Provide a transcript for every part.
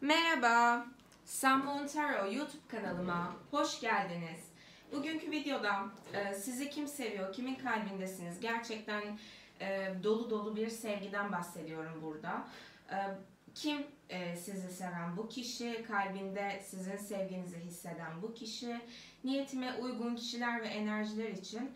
Merhaba, Sambo Tarot YouTube kanalıma hoş geldiniz. Bugünkü videoda e, sizi kim seviyor, kimin kalbindesiniz? Gerçekten e, dolu dolu bir sevgiden bahsediyorum burada. E, kim e, sizi seven bu kişi, kalbinde sizin sevginizi hisseden bu kişi, niyetime uygun kişiler ve enerjiler için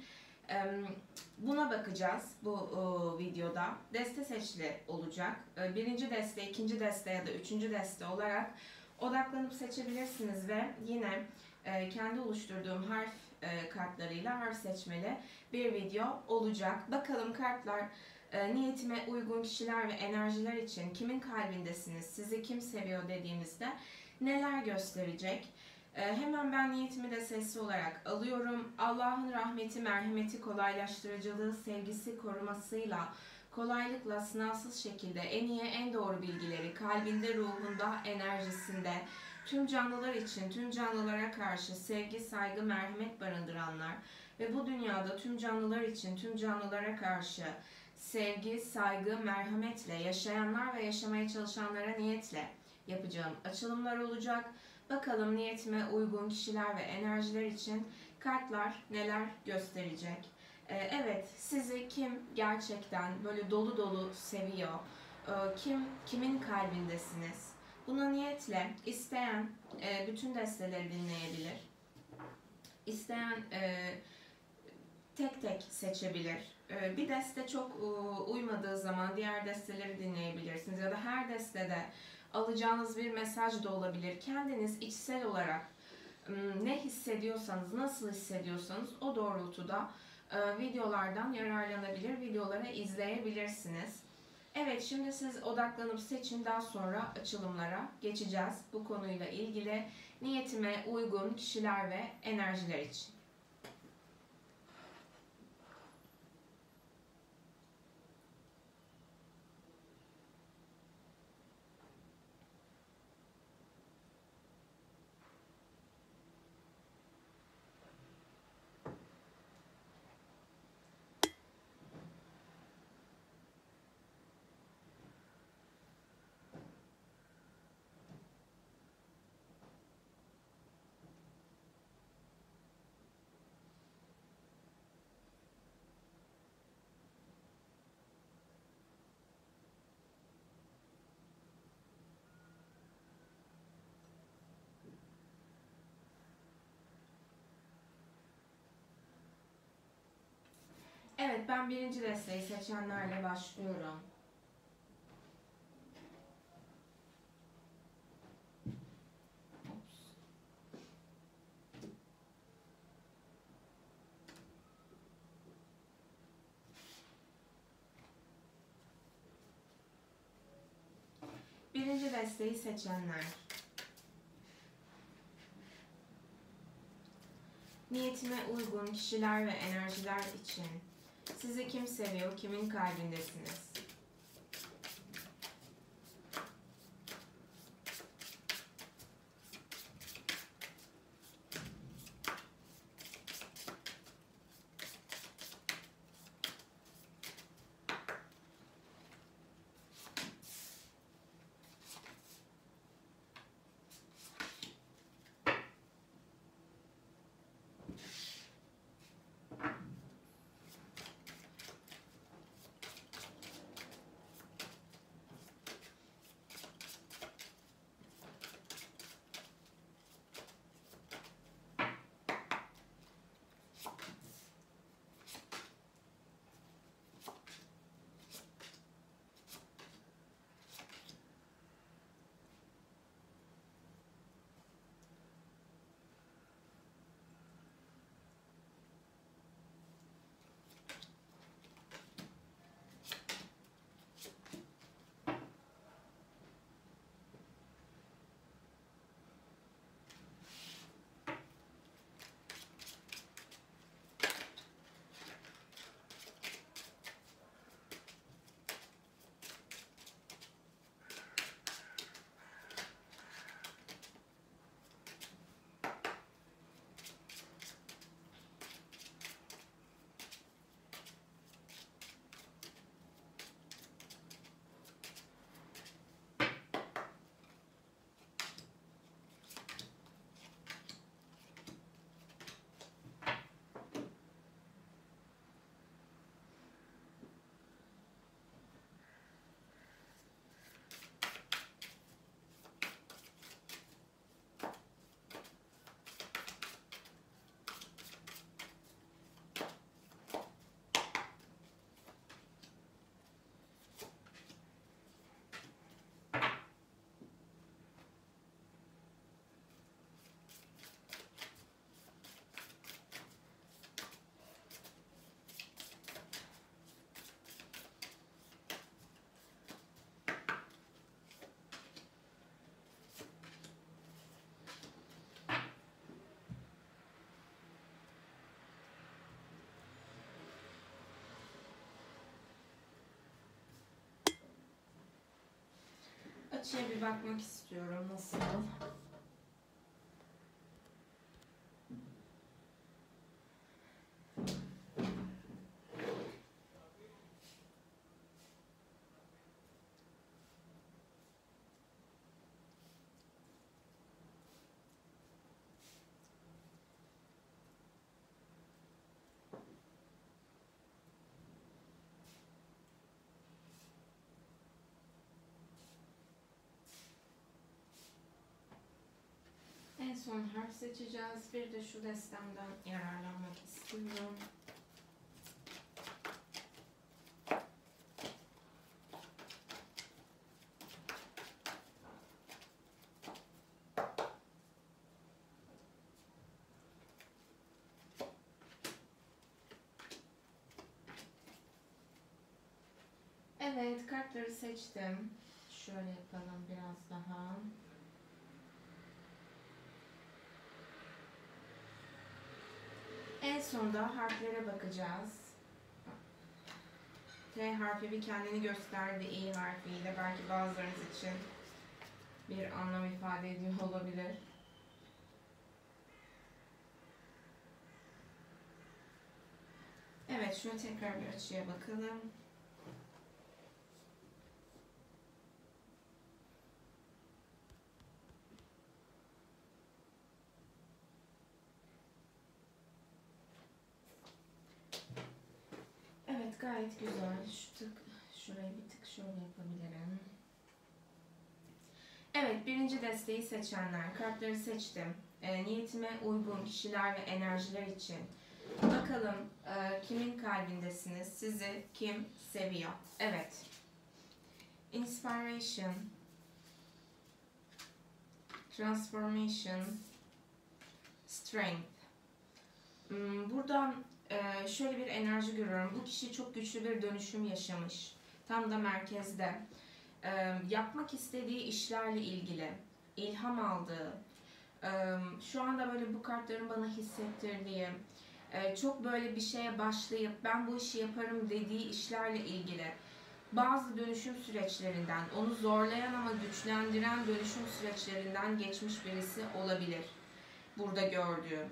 buna bakacağız bu videoda. Deste seçili olacak. Birinci deste, ikinci deste ya da üçüncü deste olarak odaklanıp seçebilirsiniz ve yine e, kendi oluşturduğum harf e, kartlarıyla harf seçmeli bir video olacak. Bakalım kartlar e, niyetime uygun kişiler ve enerjiler için kimin kalbindesiniz, sizi kim seviyor dediğimizde neler gösterecek? E, hemen ben niyetimi de sesli olarak alıyorum. Allah'ın rahmeti, merhameti, kolaylaştırıcılığı, sevgisi, korumasıyla kolaylıkla sınavsız şekilde en iyi, en doğru bilgileri kalbinde, ruhunda, enerjisinde tüm canlılar için, tüm canlılara karşı sevgi, saygı, merhamet barındıranlar ve bu dünyada tüm canlılar için, tüm canlılara karşı sevgi, saygı, merhametle yaşayanlar ve yaşamaya çalışanlara niyetle yapacağım açılımlar olacak. Bakalım niyetime uygun kişiler ve enerjiler için kartlar neler gösterecek. Ee, evet, sizi kim gerçekten böyle dolu dolu seviyor? Ee, kim kimin kalbindesiniz? Buna niyetle isteyen e, bütün desteleri dinleyebilir. İsteyen e, tek tek seçebilir. E, bir deste çok e, uymadığı zaman diğer desteleri dinleyebilirsiniz ya da her destede alacağınız bir mesaj da olabilir. Kendiniz içsel olarak ne hissediyorsanız, nasıl hissediyorsanız o doğrultuda e, videolardan yararlanabilir, videoları izleyebilirsiniz. Evet, şimdi siz odaklanıp seçin, daha sonra açılımlara geçeceğiz bu konuyla ilgili niyetime uygun kişiler ve enerjiler için. Ben birinci desteği seçenlerle başlıyorum. Birinci desteği seçenler. Niyetime uygun kişiler ve enerjiler için sizi kim seviyor, kimin kalbindesiniz? Açıya bir bakmak istiyorum nasıl. En son harf seçeceğiz. Bir de şu destemden yararlanmak istiyorum. Evet, kartları seçtim. Şöyle yapalım biraz daha. En sonda harflere bakacağız. T harfi bir kendini gösterdi İ harfiyle. Belki bazılarınız için bir anlam ifade ediyor olabilir. Evet, şuna tekrar bir açıya bakalım. Evet gayet güzel. Şu tık, şurayı bir tık şöyle yapabilirim. Evet birinci desteği seçenler. Kartları seçtim. E, niyetime uygun kişiler ve enerjiler için. Bakalım e, kimin kalbindesiniz? Sizi kim seviyor? Evet. Inspiration. Transformation. Strength. Hmm, Ee, şöyle bir enerji görüyorum. Bu kişi çok güçlü bir dönüşüm yaşamış. Tam da merkezde. Ee, yapmak istediği işlerle ilgili ilham aldığı, e, şu anda böyle bu kartların bana hissettirdiği, e, çok böyle bir şeye başlayıp ben bu işi yaparım dediği işlerle ilgili bazı dönüşüm süreçlerinden, onu zorlayan ama güçlendiren dönüşüm süreçlerinden geçmiş birisi olabilir. Burada gördüğüm.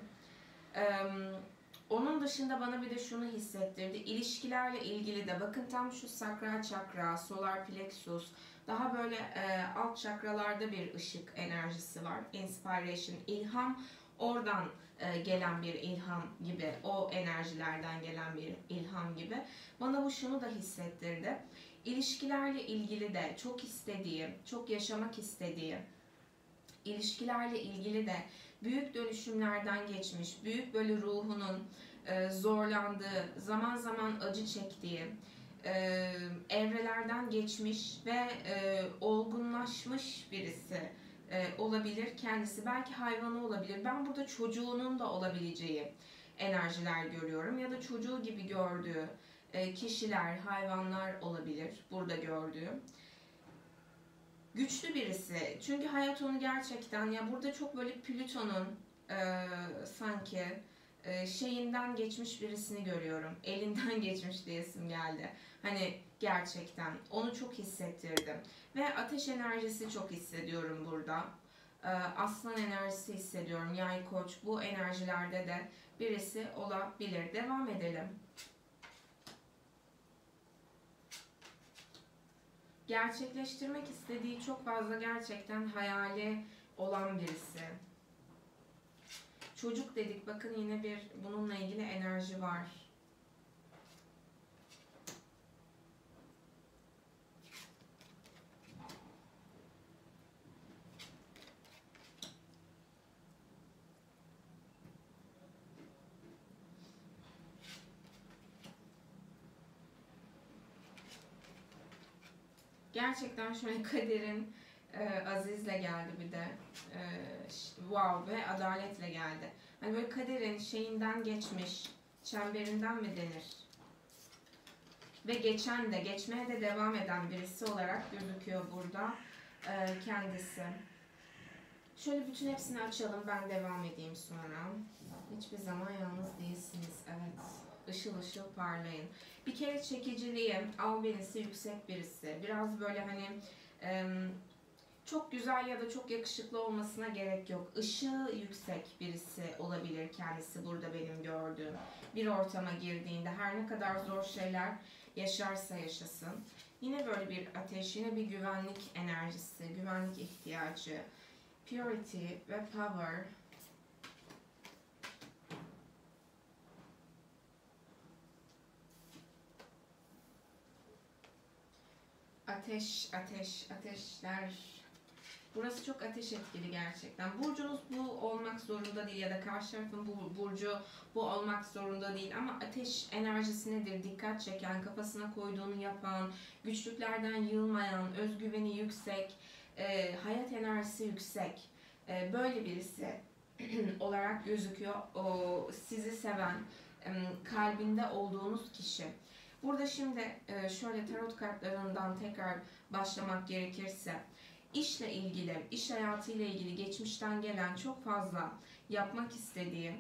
Onun dışında bana bir de şunu hissettirdi. İlişkilerle ilgili de bakın tam şu sakral çakra, solar plexus, daha böyle e, alt çakralarda bir ışık enerjisi var. Inspiration, ilham oradan e, gelen bir ilham gibi, o enerjilerden gelen bir ilham gibi. Bana bu şunu da hissettirdi. İlişkilerle ilgili de çok istediği, çok yaşamak istediği, ilişkilerle ilgili de büyük dönüşümlerden geçmiş, büyük böyle ruhunun e, zorlandığı, zaman zaman acı çektiği, e, evrelerden geçmiş ve e, olgunlaşmış birisi e, olabilir kendisi. Belki hayvanı olabilir. Ben burada çocuğunun da olabileceği enerjiler görüyorum ya da çocuğu gibi gördüğü e, kişiler, hayvanlar olabilir burada gördüğüm güçlü birisi. Çünkü hayat onu gerçekten ya burada çok böyle Plüton'un e, sanki e, şeyinden geçmiş birisini görüyorum. Elinden geçmiş diyesim geldi. Hani gerçekten onu çok hissettirdim. Ve ateş enerjisi çok hissediyorum burada. E, aslan enerjisi hissediyorum. Yay koç bu enerjilerde de birisi olabilir. Devam edelim. Gerçekleştirmek istediği çok fazla gerçekten hayali olan birisi. Çocuk dedik bakın yine bir bununla ilgili enerji var. Gerçekten şöyle kaderin e, azizle geldi bir de. E, wow ve adaletle geldi. Hani böyle kaderin şeyinden geçmiş, çemberinden mi denir? Ve geçen de, geçmeye de devam eden birisi olarak gözüküyor burada e, kendisi. Şöyle bütün hepsini açalım, ben devam edeyim sonra. Hiçbir zaman yalnız değilsiniz, evet. Işıl ışıl parlayın. Bir kere çekiciliği, albenisi yüksek birisi. Biraz böyle hani çok güzel ya da çok yakışıklı olmasına gerek yok. Işığı yüksek birisi olabilir kendisi burada benim gördüğüm. Bir ortama girdiğinde her ne kadar zor şeyler yaşarsa yaşasın. Yine böyle bir ateş, yine bir güvenlik enerjisi, güvenlik ihtiyacı, purity ve power. Ateş, ateş, ateşler. Burası çok ateş etkili gerçekten. Burcunuz bu olmak zorunda değil ya da karşı tarafın bu burcu bu olmak zorunda değil ama ateş enerjisi nedir? Dikkat çeken, kafasına koyduğunu yapan, güçlüklerden yılmayan, özgüveni yüksek, e, hayat enerjisi yüksek. E, böyle birisi olarak gözüküyor. O sizi seven, kalbinde olduğunuz kişi. Burada şimdi e, şöyle tarot kartlarından tekrar başlamak gerekirse işle ilgili, iş hayatıyla ilgili geçmişten gelen çok fazla yapmak istediği,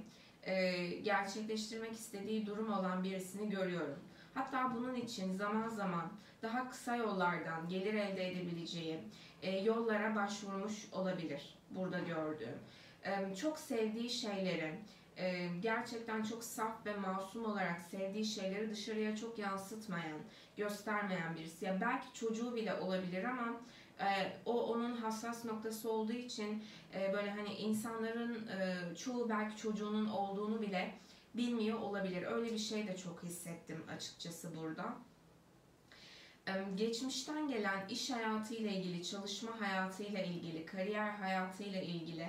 e, gerçekleştirmek istediği durum olan birisini görüyorum. Hatta bunun için zaman zaman daha kısa yollardan gelir elde edebileceği e, yollara başvurmuş olabilir burada gördüğüm. Çok sevdiği şeyleri, gerçekten çok saf ve masum olarak sevdiği şeyleri dışarıya çok yansıtmayan, göstermeyen birisi. Ya belki çocuğu bile olabilir ama e, o onun hassas noktası olduğu için e, böyle hani insanların e, çoğu belki çocuğunun olduğunu bile bilmiyor olabilir. Öyle bir şey de çok hissettim açıkçası burada. E, geçmişten gelen iş hayatıyla ilgili, çalışma hayatıyla ilgili, kariyer hayatıyla ilgili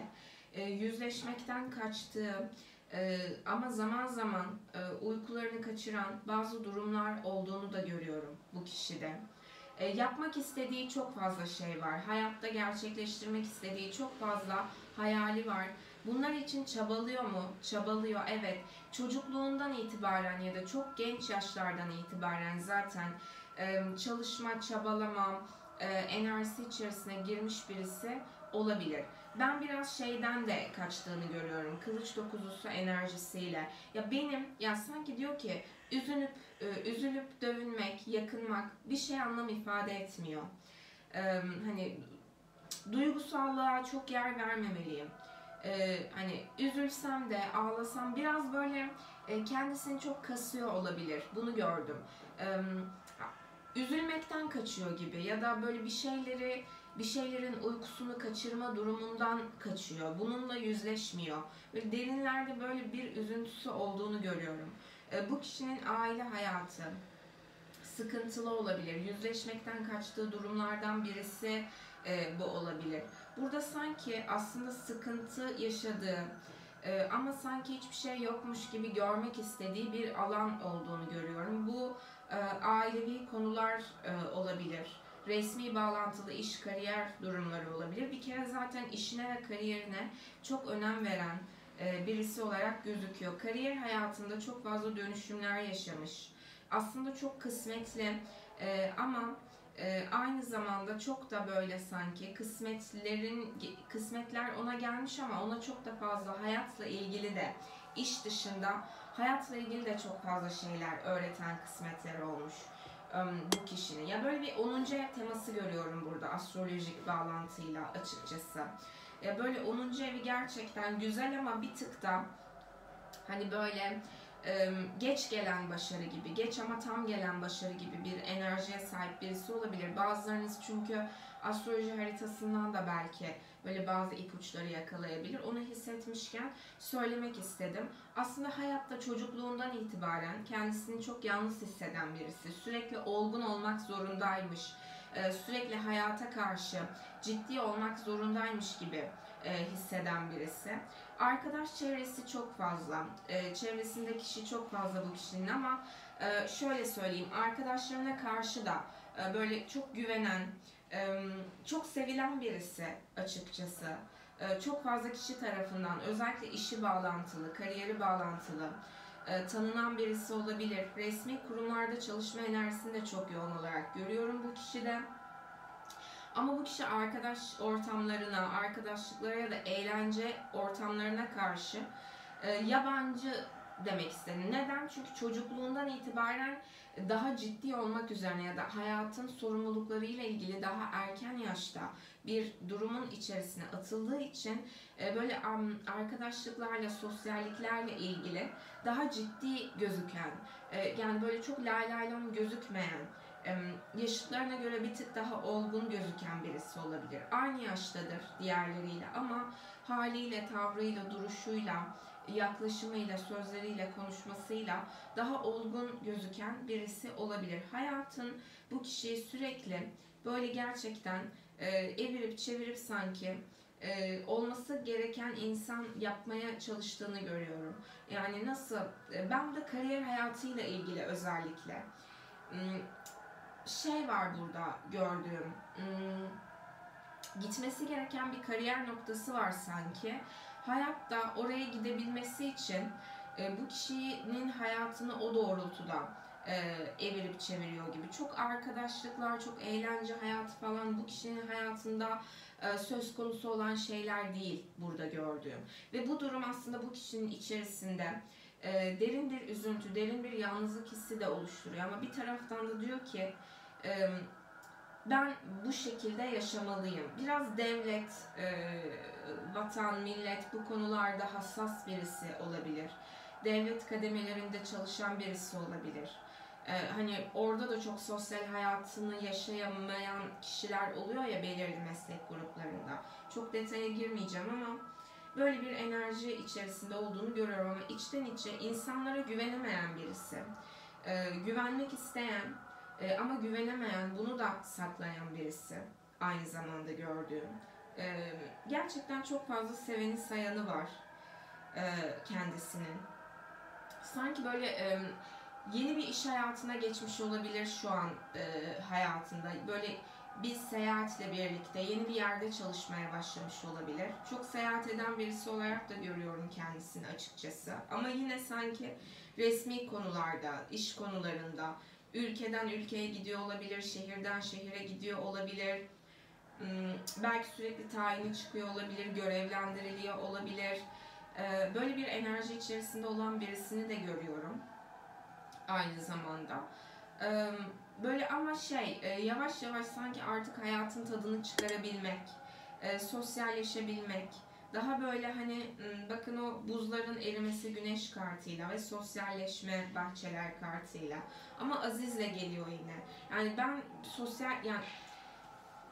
e, yüzleşmekten kaçtığı, ee, ama zaman zaman e, uykularını kaçıran bazı durumlar olduğunu da görüyorum bu kişide. E, yapmak istediği çok fazla şey var. Hayatta gerçekleştirmek istediği çok fazla hayali var. Bunlar için çabalıyor mu? Çabalıyor evet. Çocukluğundan itibaren ya da çok genç yaşlardan itibaren zaten e, çalışma, çabalama, e, enerjisi içerisine girmiş birisi olabilir. Ben biraz şeyden de kaçtığını görüyorum. Kılıç dokuzusu enerjisiyle. Ya benim ya sanki diyor ki üzülüp e, üzülüp dövünmek, yakınmak bir şey anlam ifade etmiyor. Ee, hani duygusallığa çok yer vermemeliyim. Ee, hani üzülsem de ağlasam biraz böyle e, kendisini çok kasıyor olabilir. Bunu gördüm. Ee, üzülmekten kaçıyor gibi ya da böyle bir şeyleri bir şeylerin uykusunu kaçırma durumundan kaçıyor. Bununla yüzleşmiyor. Ve derinlerde böyle bir üzüntüsü olduğunu görüyorum. E, bu kişinin aile hayatı sıkıntılı olabilir. Yüzleşmekten kaçtığı durumlardan birisi e, bu olabilir. Burada sanki aslında sıkıntı yaşadığı e, ama sanki hiçbir şey yokmuş gibi görmek istediği bir alan olduğunu görüyorum. Bu ailevi konular e, olabilir resmi bağlantılı iş, kariyer durumları olabilir. Bir kere zaten işine ve kariyerine çok önem veren e, birisi olarak gözüküyor. Kariyer hayatında çok fazla dönüşümler yaşamış. Aslında çok kısmetli e, ama e, aynı zamanda çok da böyle sanki kısmetlerin kısmetler ona gelmiş ama ona çok da fazla hayatla ilgili de iş dışında hayatla ilgili de çok fazla şeyler öğreten kısmetler olmuş bu kişinin. Ya böyle bir 10. ev teması görüyorum burada astrolojik bağlantıyla açıkçası. Ya böyle 10. evi gerçekten güzel ama bir tık da hani böyle geç gelen başarı gibi, geç ama tam gelen başarı gibi bir enerjiye sahip birisi olabilir. Bazılarınız çünkü astroloji haritasından da belki böyle bazı ipuçları yakalayabilir. Onu hissetmişken söylemek istedim. Aslında hayatta çocukluğundan itibaren kendisini çok yalnız hisseden birisi. Sürekli olgun olmak zorundaymış. E, sürekli hayata karşı ciddi olmak zorundaymış gibi e, hisseden birisi. Arkadaş çevresi çok fazla. E, çevresinde kişi çok fazla bu kişinin ama şöyle söyleyeyim. Arkadaşlarına karşı da böyle çok güvenen, çok sevilen birisi açıkçası. Çok fazla kişi tarafından özellikle işi bağlantılı, kariyeri bağlantılı tanınan birisi olabilir. Resmi kurumlarda çalışma enerjisini de çok yoğun olarak görüyorum bu kişide. Ama bu kişi arkadaş ortamlarına, arkadaşlıklara ya da eğlence ortamlarına karşı yabancı demek istedim. Neden? Çünkü çocukluğundan itibaren daha ciddi olmak üzerine ya da hayatın sorumluluklarıyla ilgili daha erken yaşta bir durumun içerisine atıldığı için e, böyle arkadaşlıklarla, sosyalliklerle ilgili daha ciddi gözüken, e, yani böyle çok laylaylon gözükmeyen, yaşıtlarına göre bir tık daha olgun gözüken birisi olabilir. Aynı yaştadır diğerleriyle ama haliyle, tavrıyla, duruşuyla, yaklaşımıyla, sözleriyle, konuşmasıyla daha olgun gözüken birisi olabilir. Hayatın bu kişiyi sürekli böyle gerçekten e, evirip çevirip sanki e, olması gereken insan yapmaya çalıştığını görüyorum. Yani nasıl? E, ben de kariyer hayatıyla ilgili özellikle şey var burada gördüğüm. Gitmesi gereken bir kariyer noktası var sanki. Hayatta oraya gidebilmesi için e, bu kişinin hayatını o doğrultuda e, evirip çeviriyor gibi. Çok arkadaşlıklar, çok eğlence hayatı falan bu kişinin hayatında e, söz konusu olan şeyler değil burada gördüğüm. Ve bu durum aslında bu kişinin içerisinde e, derin bir üzüntü, derin bir yalnızlık hissi de oluşturuyor. Ama bir taraftan da diyor ki e, ben bu şekilde yaşamalıyım. Biraz devlet, e, vatan, millet bu konularda hassas birisi olabilir. Devlet kademelerinde çalışan birisi olabilir. E, hani orada da çok sosyal hayatını yaşayamayan kişiler oluyor ya belirli meslek gruplarında. Çok detaya girmeyeceğim ama böyle bir enerji içerisinde olduğunu görüyorum ama içten içe insanlara güvenemeyen birisi. E, güvenmek isteyen, e, ama güvenemeyen, bunu da saklayan birisi aynı zamanda gördüğüm. E, gerçekten çok fazla seveni sayanı var e, kendisinin. Sanki böyle e, yeni bir iş hayatına geçmiş olabilir şu an e, hayatında. Böyle bir seyahatle birlikte yeni bir yerde çalışmaya başlamış olabilir. Çok seyahat eden birisi olarak da görüyorum kendisini açıkçası. Ama yine sanki resmi konularda, iş konularında, ülkeden ülkeye gidiyor olabilir, şehirden şehire gidiyor olabilir. Hmm, belki sürekli tayini çıkıyor olabilir, görevlendiriliyor olabilir. Ee, böyle bir enerji içerisinde olan birisini de görüyorum aynı zamanda. Ee, böyle ama şey e, yavaş yavaş sanki artık hayatın tadını çıkarabilmek, e, sosyalleşebilmek, daha böyle hani bakın o buzların erimesi güneş kartıyla ve sosyalleşme bahçeler kartıyla. Ama Aziz'le geliyor yine. Yani ben sosyal yani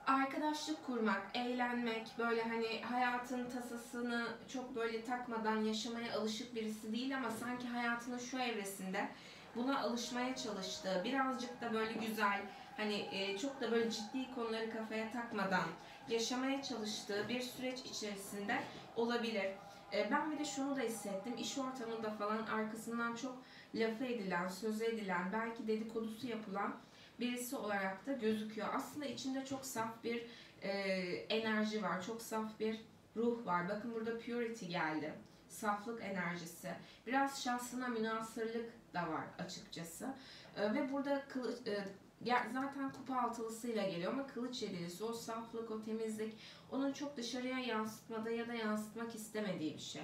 arkadaşlık kurmak, eğlenmek, böyle hani hayatın tasasını çok böyle takmadan yaşamaya alışık birisi değil ama sanki hayatının şu evresinde buna alışmaya çalıştığı, birazcık da böyle güzel, hani çok da böyle ciddi konuları kafaya takmadan yaşamaya çalıştığı bir süreç içerisinde olabilir. E, ben bir de şunu da hissettim. İş ortamında falan arkasından çok lafı edilen, söz edilen, belki dedikodusu yapılan birisi olarak da gözüküyor. Aslında içinde çok saf bir e, enerji var. Çok saf bir ruh var. Bakın burada purity geldi. Saflık enerjisi. Biraz şahsına münasırlık da var açıkçası. E, ve burada kılıç, e, zaten kupa altılısıyla geliyor ama kılıç yedilisi, o saflık, o temizlik onun çok dışarıya yansıtmada ya da yansıtmak istemediği bir şey.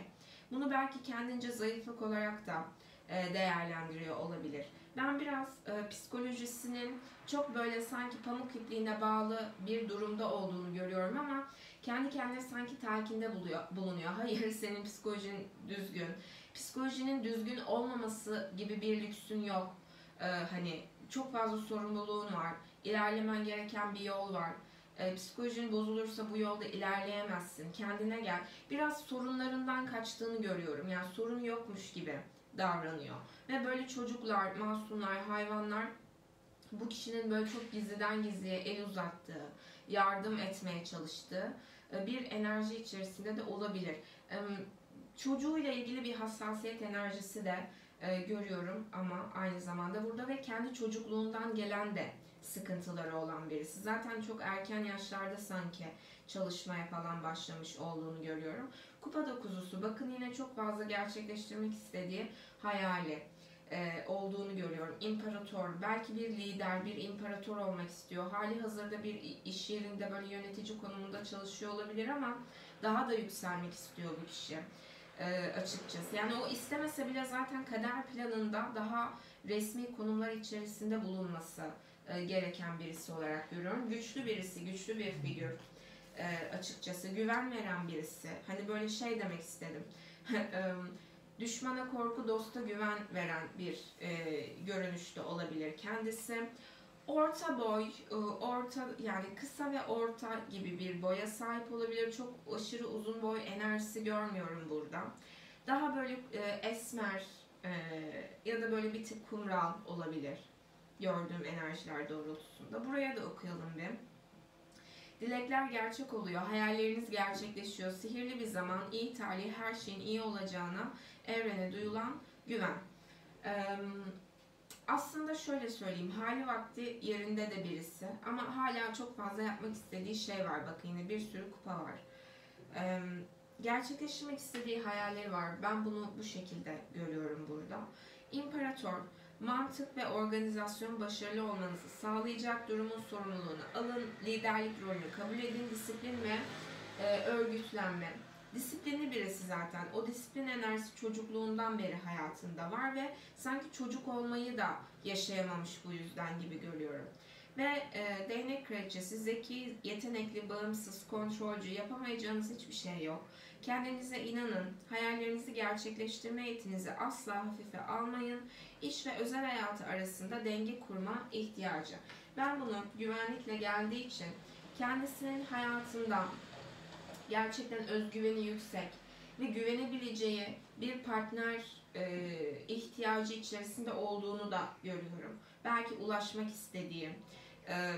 Bunu belki kendince zayıflık olarak da e, değerlendiriyor olabilir. Ben biraz e, psikolojisinin çok böyle sanki pamuk ipliğine bağlı bir durumda olduğunu görüyorum ama kendi kendine sanki telkinde buluyor, bulunuyor. Hayır senin psikolojin düzgün. Psikolojinin düzgün olmaması gibi bir lüksün yok. E, hani çok fazla sorumluluğun var. İlerlemen gereken bir yol var. E, psikolojin bozulursa bu yolda ilerleyemezsin. Kendine gel. Biraz sorunlarından kaçtığını görüyorum. Yani sorun yokmuş gibi davranıyor. Ve böyle çocuklar, masumlar, hayvanlar bu kişinin böyle çok gizliden gizliye el uzattığı, yardım etmeye çalıştığı e, bir enerji içerisinde de olabilir. Çocuğuyla ilgili bir hassasiyet enerjisi de e, görüyorum ama aynı zamanda burada ve kendi çocukluğundan gelen de sıkıntıları olan birisi. Zaten çok erken yaşlarda sanki çalışmaya falan başlamış olduğunu görüyorum. Kupa dokuzusu bakın yine çok fazla gerçekleştirmek istediği hayali e, olduğunu görüyorum. İmparator, belki bir lider, bir imparator olmak istiyor. Hali hazırda bir iş yerinde böyle yönetici konumunda çalışıyor olabilir ama daha da yükselmek istiyor bu kişi. e, açıkçası. Yani o istemese bile zaten kader planında daha resmi konumlar içerisinde bulunması e, gereken birisi olarak görüyorum. Güçlü birisi, güçlü bir figür e, açıkçası. Güven veren birisi. Hani böyle şey demek istedim. E, Düşmana korku, dosta güven veren bir e, görünüşte olabilir kendisi. Orta boy, e, orta yani kısa ve orta gibi bir boya sahip olabilir. Çok aşırı uzun boy enerjisi görmüyorum burada. Daha böyle e, esmer e, ya da böyle bir tık kumral olabilir gördüğüm enerjiler doğrultusunda. Buraya da okuyalım bir. Dilekler gerçek oluyor, hayalleriniz gerçekleşiyor. Sihirli bir zaman, iyi talih, her şeyin iyi olacağına evrene duyulan güven. Ee, aslında şöyle söyleyeyim, hali vakti yerinde de birisi ama hala çok fazla yapmak istediği şey var. Bakın yine bir sürü kupa var. Ee, gerçekleştirmek istediği hayalleri var. Ben bunu bu şekilde görüyorum burada. İmparator, mantık ve organizasyon başarılı olmanızı sağlayacak durumun sorumluluğunu alın, liderlik rolünü kabul edin, disiplin ve e, örgütlenme. Disiplinli birisi zaten. O disiplin enerjisi çocukluğundan beri hayatında var ve sanki çocuk olmayı da yaşayamamış bu yüzden gibi görüyorum. Ve e, değnek kraliçesi zeki, yetenekli, bağımsız, kontrolcü, yapamayacağınız hiçbir şey yok. Kendinize inanın, hayallerinizi gerçekleştirme yetinizi asla hafife almayın. İş ve özel hayatı arasında denge kurma ihtiyacı. Ben bunu güvenlikle geldiği için kendisinin hayatında gerçekten özgüveni yüksek ve güvenebileceği bir partner e, ihtiyacı içerisinde olduğunu da görüyorum. Belki ulaşmak istediği, e,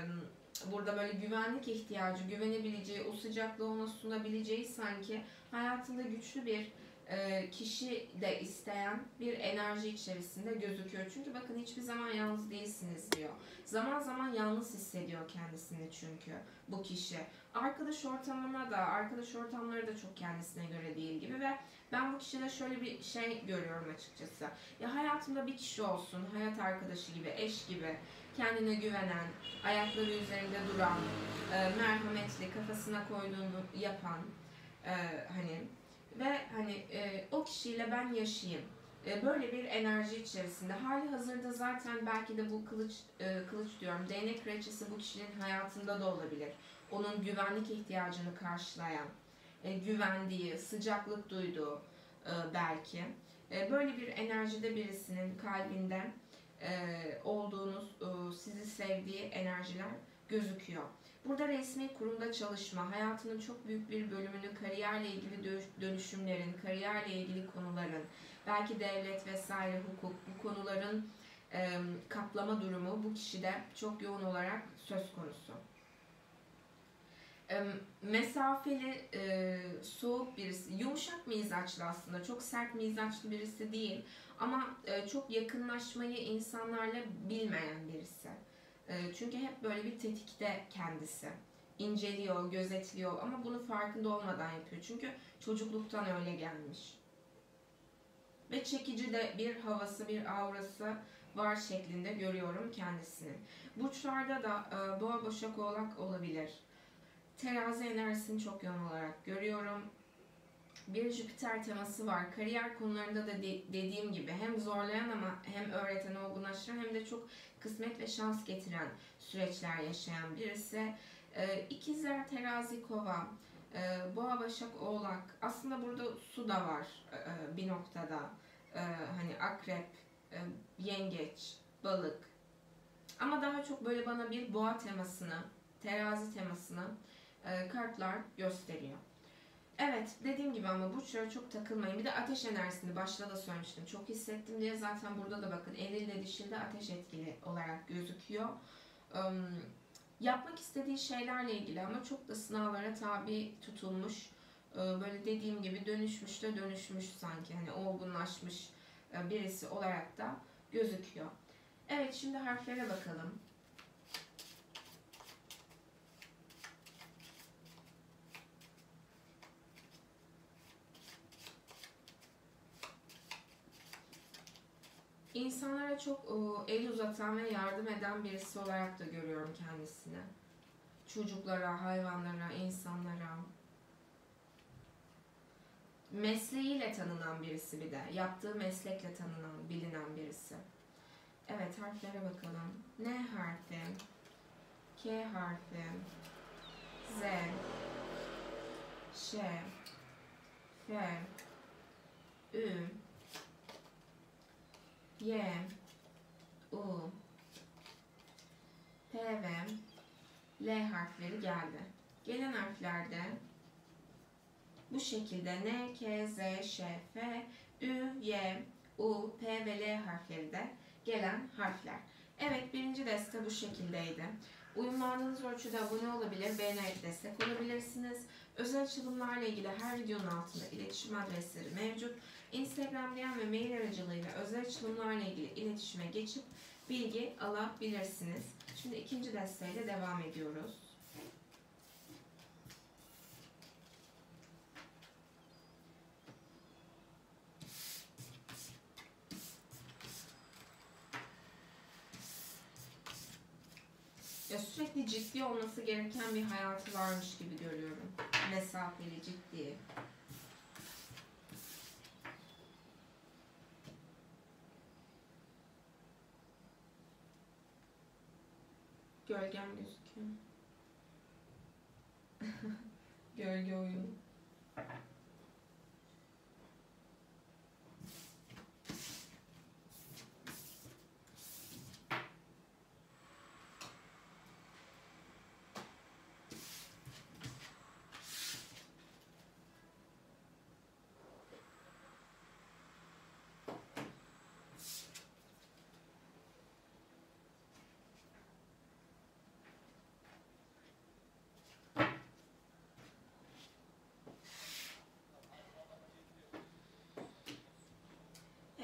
burada böyle güvenlik ihtiyacı, güvenebileceği, o sıcaklığı ona sunabileceği sanki hayatında güçlü bir e, kişi de isteyen bir enerji içerisinde gözüküyor. Çünkü bakın hiçbir zaman yalnız değilsiniz diyor. Zaman zaman yalnız hissediyor kendisini çünkü bu kişi. Arkadaş ortamına da, arkadaş ortamları da çok kendisine göre değil gibi ve ben bu kişide şöyle bir şey görüyorum açıkçası. Ya hayatımda bir kişi olsun, hayat arkadaşı gibi, eş gibi, kendine güvenen, ayakları üzerinde duran, e, merhametli, kafasına koyduğunu yapan, e, hani ve hani e, o kişiyle ben yaşayayım. E, böyle bir enerji içerisinde. Hali hazırda zaten belki de bu kılıç e, kılıç diyorum. Değnek kraliçesi bu kişinin hayatında da olabilir. Onun güvenlik ihtiyacını karşılayan, e, güvendiği, sıcaklık duyduğu e, belki. E, böyle bir enerjide birisinin kalbinde olduğunuz, e, sizi sevdiği enerjiler gözüküyor. Burada resmi kurumda çalışma, hayatının çok büyük bir bölümünü kariyerle ilgili dönüşümlerin, kariyerle ilgili konuların, belki devlet vesaire hukuk bu konuların e, kaplama durumu bu kişide çok yoğun olarak söz konusu. E, mesafeli, e, soğuk birisi, yumuşak mizaçlı aslında, çok sert mizaçlı birisi değil ama e, çok yakınlaşmayı insanlarla bilmeyen birisi. Ee, çünkü hep böyle bir tetikte kendisi. inceliyor, gözetliyor ama bunu farkında olmadan yapıyor. Çünkü çocukluktan öyle gelmiş. Ve çekici de bir havası, bir aurası var şeklinde görüyorum kendisini. Burçlarda da e, boğa boşak oğlak olabilir. Terazi enerjisini çok yoğun olarak görüyorum. Bir Jüpiter teması var. Kariyer konularında da de- dediğim gibi hem zorlayan ama hem öğreten, olgunlaştıran hem de çok kısmet ve şans getiren süreçler yaşayan birisi. E, ikizler, terazi, kova, e, boğa, başak, oğlak. Aslında burada su da var e, bir noktada. E, hani akrep, e, yengeç, balık. Ama daha çok böyle bana bir boğa temasını, terazi temasını e, kartlar gösteriyor. Evet dediğim gibi ama burçlara çok takılmayın. Bir de ateş enerjisini başta da söylemiştim. Çok hissettim diye zaten burada da bakın eliyle dişinde ateş etkili olarak gözüküyor. Um, yapmak istediği şeylerle ilgili ama çok da sınavlara tabi tutulmuş. Böyle dediğim gibi dönüşmüş de dönüşmüş sanki. Hani olgunlaşmış birisi olarak da gözüküyor. Evet şimdi harflere bakalım. İnsanlara çok el uzatan ve yardım eden birisi olarak da görüyorum kendisini. Çocuklara, hayvanlara, insanlara. mesleğiyle tanınan birisi bir de. Yaptığı meslekle tanınan, bilinen birisi. Evet harflere bakalım. N harfi, K harfi, Z, Ş, F, Ü, Y, U, P ve L harfleri geldi. Gelen harflerde bu şekilde N, K, Z, Ş, F, Ü, Y, U, P ve L harfleri de gelen harfler. Evet birinci deste bu şekildeydi. Uyumlandığınız ölçüde abone olabilir, beğenerek destek olabilirsiniz. Özel açılımlarla ilgili her videonun altında iletişim adresleri mevcut. Instagram DM ve mail aracılığıyla özel açılımlarla ilgili iletişime geçip bilgi alabilirsiniz. Şimdi ikinci desteğiyle devam ediyoruz. Ya sürekli ciddi olması gereken bir hayatı varmış gibi görüyorum. Mesafeli, ciddi. Gölgem gözüküyor. Gölge oyunu.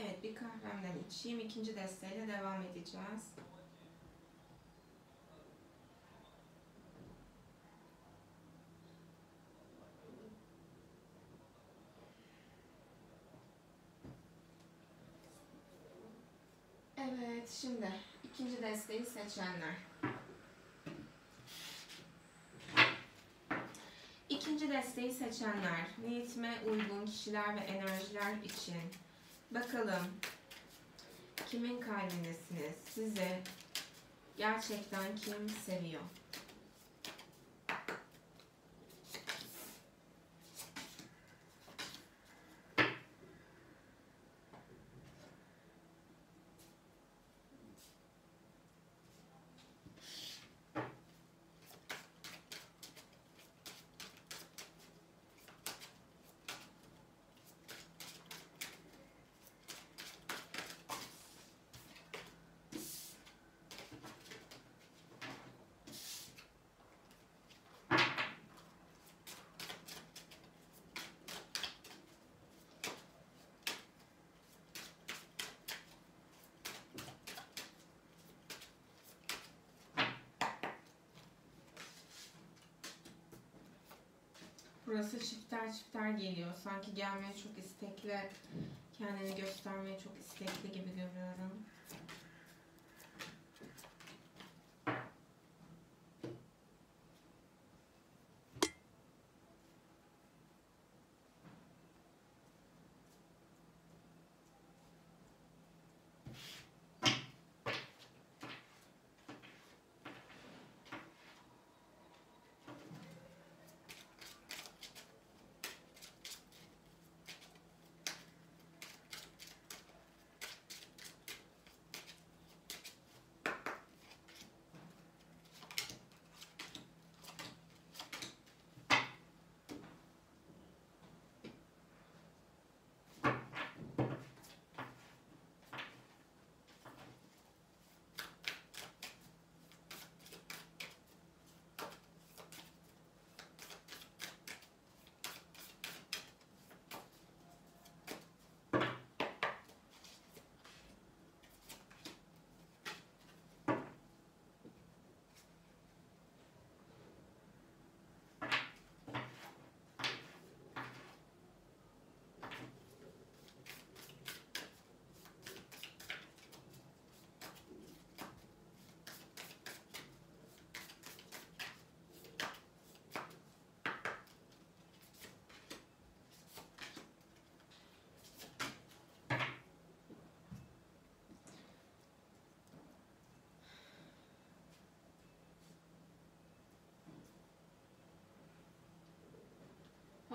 Evet bir kahvemden içeyim. İkinci desteğiyle devam edeceğiz. Evet şimdi ikinci desteği seçenler. İkinci desteği seçenler, niyetime uygun kişiler ve enerjiler için Bakalım kimin kalbindesiniz? Sizi gerçekten kim seviyor? Burası çifter çifter geliyor. Sanki gelmeye çok istekli, kendini göstermeye çok istekli gibi görüyorum.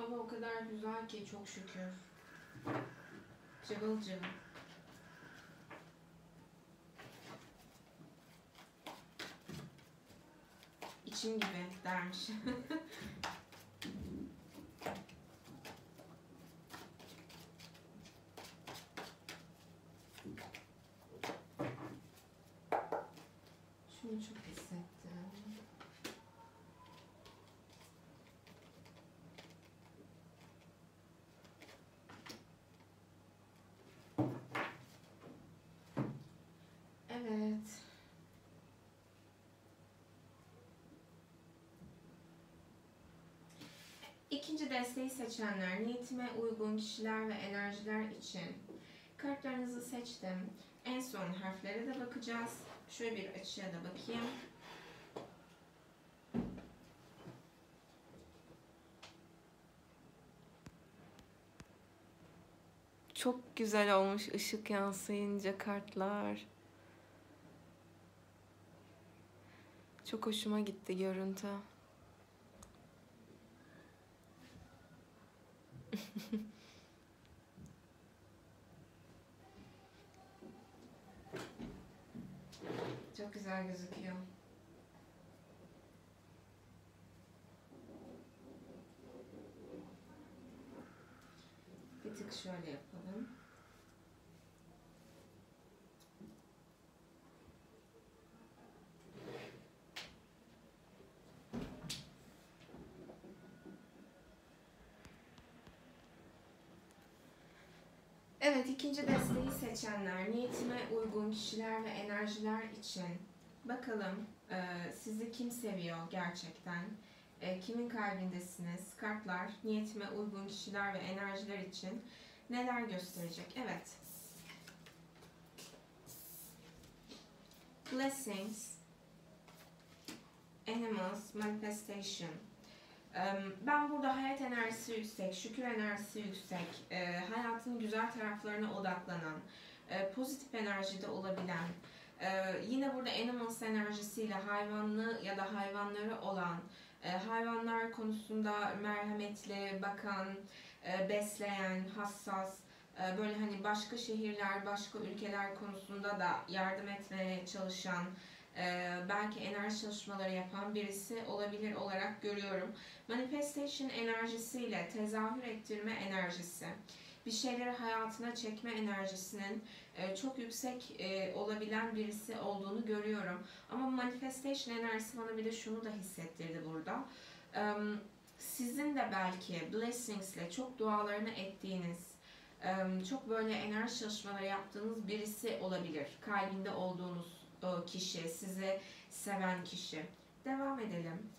Hava o kadar güzel ki çok şükür. Cıvıl cıvıl. İçim gibi dermiş. Şunu çok hissettim. Evet. İkinci desteği seçenler, niyetime uygun kişiler ve enerjiler için kartlarınızı seçtim. En son harflere de bakacağız. Şöyle bir açıya da bakayım. Çok güzel olmuş ışık yansıyınca kartlar. Çok hoşuma gitti görüntü. Çok güzel gözüküyor. Bir tık şöyle yapalım. Evet, ikinci desteği seçenler, niyetime uygun kişiler ve enerjiler için bakalım e, sizi kim seviyor gerçekten? E, kimin kalbindesiniz? Kartlar, niyetime uygun kişiler ve enerjiler için neler gösterecek? Evet. Blessings, Animals, Manifestation. Em, Ben burada hayat enerjisi yüksek, şükür enerjisi yüksek, e, hayatın güzel taraflarına odaklanan, e, pozitif enerjide olabilen, e, yine burada animals enerjisiyle hayvanlı ya da hayvanları olan, e, hayvanlar konusunda merhametli, bakan, e, besleyen, hassas, e, böyle hani başka şehirler, başka ülkeler konusunda da yardım etmeye çalışan, belki enerji çalışmaları yapan birisi olabilir olarak görüyorum. Manifestation enerjisiyle tezahür ettirme enerjisi, bir şeyleri hayatına çekme enerjisinin e, çok yüksek e, olabilen birisi olduğunu görüyorum. Ama manifestation enerjisi bana bir de şunu da hissettirdi burada. Sizin de belki blessings'le çok dualarını ettiğiniz, çok böyle enerji çalışmaları yaptığınız birisi olabilir. Kalbinde olduğunuz kişi, sizi seven kişi. Devam edelim.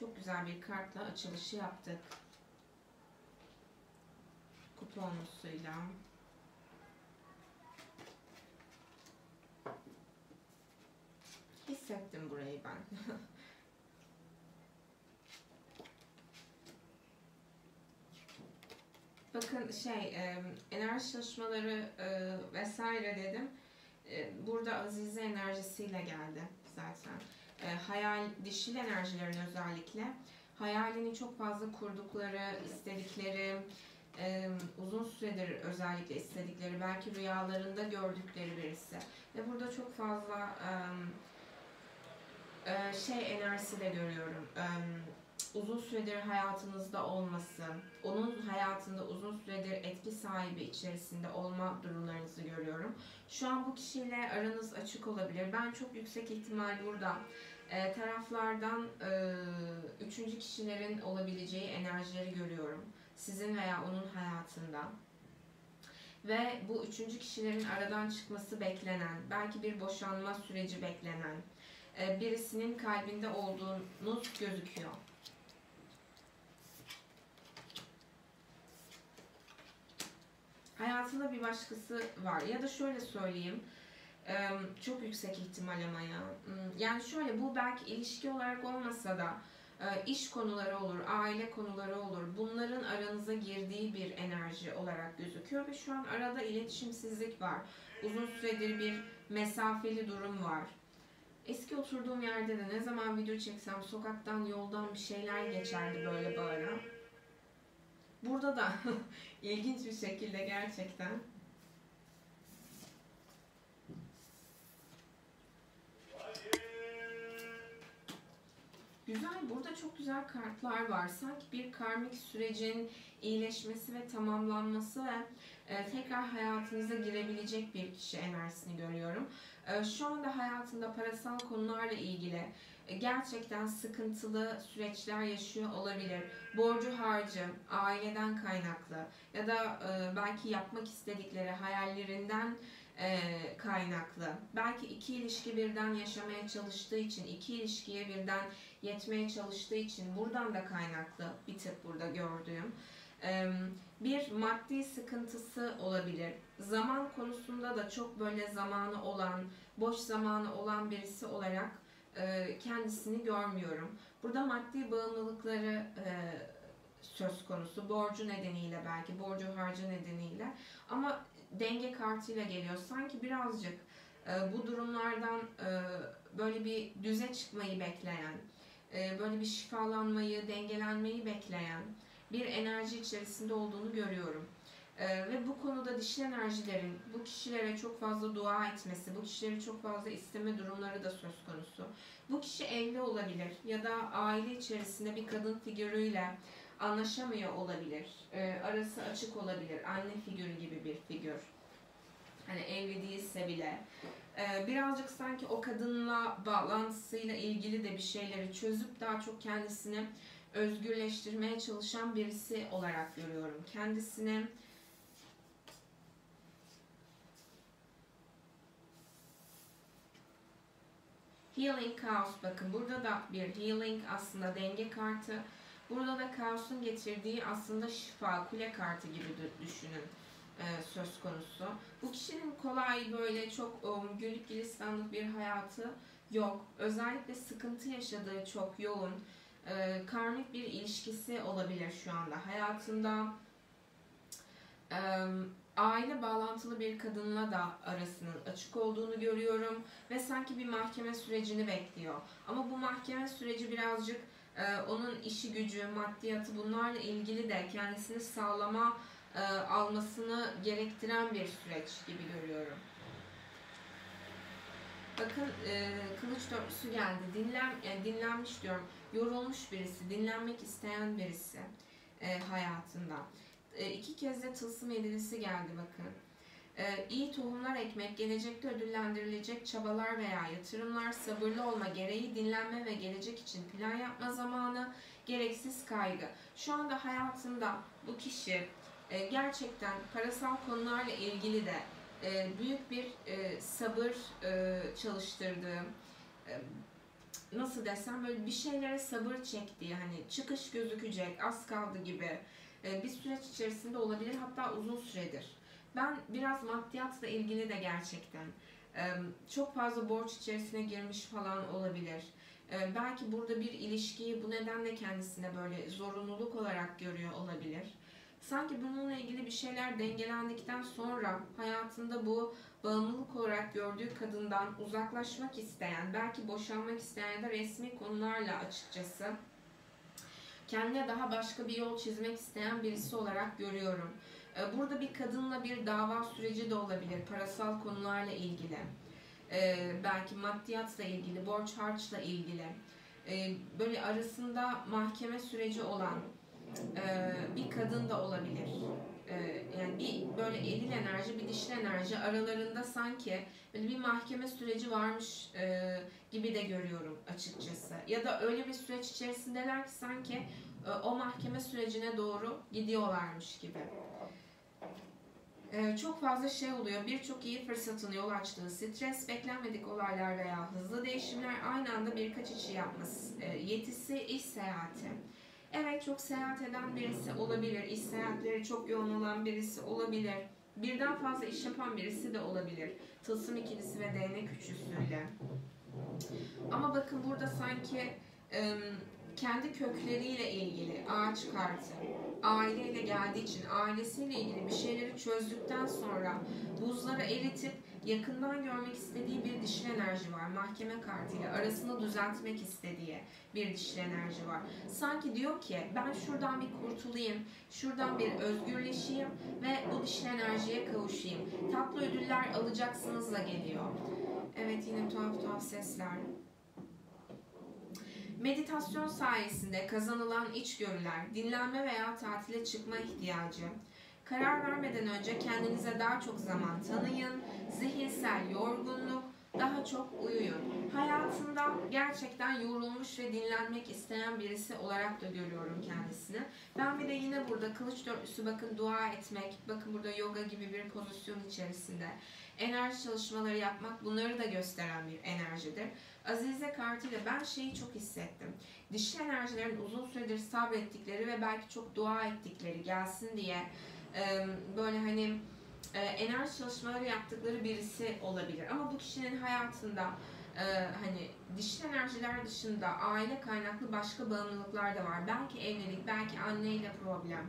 Çok güzel bir kartla açılışı yaptık. Kuponlusuyla. Hissettim burayı ben. Bakın şey, e, enerji çalışmaları e, vesaire dedim. E, burada Azize enerjisiyle geldi zaten. E, hayal, dişil enerjilerin özellikle hayalini çok fazla kurdukları, istedikleri, e, uzun süredir özellikle istedikleri, belki rüyalarında gördükleri birisi. Ve burada çok fazla e, şey enerjisi de görüyorum. Uzun süredir hayatınızda olması, onun hayatında uzun süredir etki sahibi içerisinde olma durumlarınızı görüyorum. Şu an bu kişiyle aranız açık olabilir. Ben çok yüksek ihtimal burada e, taraflardan e, üçüncü kişilerin olabileceği enerjileri görüyorum. Sizin veya onun hayatında. Ve bu üçüncü kişilerin aradan çıkması beklenen, belki bir boşanma süreci beklenen e, birisinin kalbinde olduğunuz gözüküyor. Hayatında bir başkası var. Ya da şöyle söyleyeyim. Çok yüksek ihtimal ama ya. Hmm, Yani şöyle bu belki ilişki olarak olmasa da iş konuları olur, aile konuları olur. Bunların aranıza girdiği bir enerji olarak gözüküyor ve şu an arada iletişimsizlik var. Uzun süredir bir mesafeli durum var. Eski oturduğum yerde de ne zaman video çeksem sokaktan yoldan bir şeyler geçerdi böyle bağıran. Burada da ilginç bir şekilde gerçekten. Güzel, burada çok güzel kartlar var. Sanki bir karmik sürecin iyileşmesi ve tamamlanması ve e, tekrar hayatınıza girebilecek bir kişi enerjisini görüyorum. E, şu anda hayatında parasal konularla ilgili gerçekten sıkıntılı süreçler yaşıyor olabilir. Borcu harcı, aileden kaynaklı ya da e, belki yapmak istedikleri hayallerinden e, kaynaklı. Belki iki ilişki birden yaşamaya çalıştığı için, iki ilişkiye birden yetmeye çalıştığı için buradan da kaynaklı bir tık burada gördüğüm. E, bir maddi sıkıntısı olabilir. Zaman konusunda da çok böyle zamanı olan, boş zamanı olan birisi olarak e, kendisini görmüyorum. Burada maddi bağımlılıkları e, söz konusu. Borcu nedeniyle belki, borcu harcı nedeniyle. Ama denge kartıyla geliyor. Sanki birazcık e, bu durumlardan e, böyle bir düze çıkmayı bekleyen, e, böyle bir şifalanmayı, dengelenmeyi bekleyen bir enerji içerisinde olduğunu görüyorum. E, ve bu konuda dişil enerjilerin bu kişilere çok fazla dua etmesi, bu kişileri çok fazla isteme durumları da söz konusu. Bu kişi evli olabilir ya da aile içerisinde bir kadın figürüyle anlaşamıyor olabilir. E, arası açık olabilir. Anne figürü gibi bir figür. Hani evli değilse bile. E, birazcık sanki o kadınla bağlantısıyla ilgili de bir şeyleri çözüp daha çok kendisini özgürleştirmeye çalışan birisi olarak görüyorum. Kendisini Healing Chaos bakın burada da bir healing aslında denge kartı. Burada da kaosun getirdiği aslında şifa, kule kartı gibi düşünün e, söz konusu. Bu kişinin kolay böyle çok um, güllük gülistanlık bir hayatı yok. Özellikle sıkıntı yaşadığı çok yoğun. E, karmik bir ilişkisi olabilir şu anda. Hayatında e, aile bağlantılı bir kadınla da arasının açık olduğunu görüyorum. Ve sanki bir mahkeme sürecini bekliyor. Ama bu mahkeme süreci birazcık ee, onun işi gücü, maddiyatı bunlarla ilgili de kendisini sağlama e, almasını gerektiren bir süreç gibi görüyorum. Bakın e, kılıç dörtlüsü geldi. Dinlen, e, dinlenmiş diyorum. Yorulmuş birisi, dinlenmek isteyen birisi e, hayatında. E, iki kez de tılsım edilisi geldi bakın. Ee, iyi tohumlar ekmek, gelecekte ödüllendirilecek çabalar veya yatırımlar, sabırlı olma, gereği dinlenme ve gelecek için plan yapma zamanı, gereksiz kaygı. Şu anda hayatında bu kişi e, gerçekten parasal konularla ilgili de e, büyük bir e, sabır e, çalıştırdığı, e, nasıl desem böyle bir şeylere sabır çektiği, hani çıkış gözükecek, az kaldı gibi e, bir süreç içerisinde olabilir hatta uzun süredir. Ben biraz maddiyatla ilgili de gerçekten çok fazla borç içerisine girmiş falan olabilir. Belki burada bir ilişkiyi bu nedenle kendisine böyle zorunluluk olarak görüyor olabilir. Sanki bununla ilgili bir şeyler dengelendikten sonra hayatında bu bağımlılık olarak gördüğü kadından uzaklaşmak isteyen, belki boşanmak isteyen da resmi konularla açıkçası kendine daha başka bir yol çizmek isteyen birisi olarak görüyorum. Ee, burada bir kadınla bir dava süreci de olabilir, parasal konularla ilgili. Ee, belki maddiyatla ilgili, borç harçla ilgili. Ee, böyle arasında mahkeme süreci olan e, bir kadın da olabilir. Yani bir böyle eril enerji, bir dişil enerji aralarında sanki böyle bir mahkeme süreci varmış e, gibi de görüyorum açıkçası. Ya da öyle bir süreç içerisindeler ki sanki e, o mahkeme sürecine doğru gidiyorlarmış gibi. Çok fazla şey oluyor. Birçok iyi fırsatın yol açtığı stres, beklenmedik olaylar veya hızlı değişimler aynı anda birkaç işi yapması e, yetisi, iş seyahati. Evet çok seyahat eden birisi olabilir. İş seyahatleri çok yoğun olan birisi olabilir. Birden fazla iş yapan birisi de olabilir. Tılsım ikilisi ve değnek üçlüsüyle. Ama bakın burada sanki kendi kökleriyle ilgili ağaç kartı, aileyle geldiği için ailesiyle ilgili bir şeyleri çözdükten sonra buzları eritip yakından görmek istediği bir dişil enerji var. Mahkeme kartıyla arasını düzeltmek istediği bir dişil enerji var. Sanki diyor ki ben şuradan bir kurtulayım, şuradan bir özgürleşeyim ve bu dişil enerjiye kavuşayım. Tatlı ödüller alacaksınızla geliyor. Evet yine tuhaf tuhaf sesler. Meditasyon sayesinde kazanılan içgörüler, dinlenme veya tatile çıkma ihtiyacı, karar vermeden önce kendinize daha çok zaman tanıyın, zihinsel yorgunluk, daha çok uyuyun. Hayatında gerçekten yorulmuş ve dinlenmek isteyen birisi olarak da görüyorum kendisini. Ben bir de yine burada kılıç dörtlüsü bakın dua etmek, bakın burada yoga gibi bir pozisyon içerisinde enerji çalışmaları yapmak bunları da gösteren bir enerjidir. Azize kartıyla ben şeyi çok hissettim. Dişli enerjilerin uzun süredir sabrettikleri ve belki çok dua ettikleri gelsin diye böyle hani e, enerji çalışmaları yaptıkları birisi olabilir. Ama bu kişinin hayatında e, hani dişli enerjiler dışında aile kaynaklı başka bağımlılıklar da var. Belki evlilik, belki anneyle problem,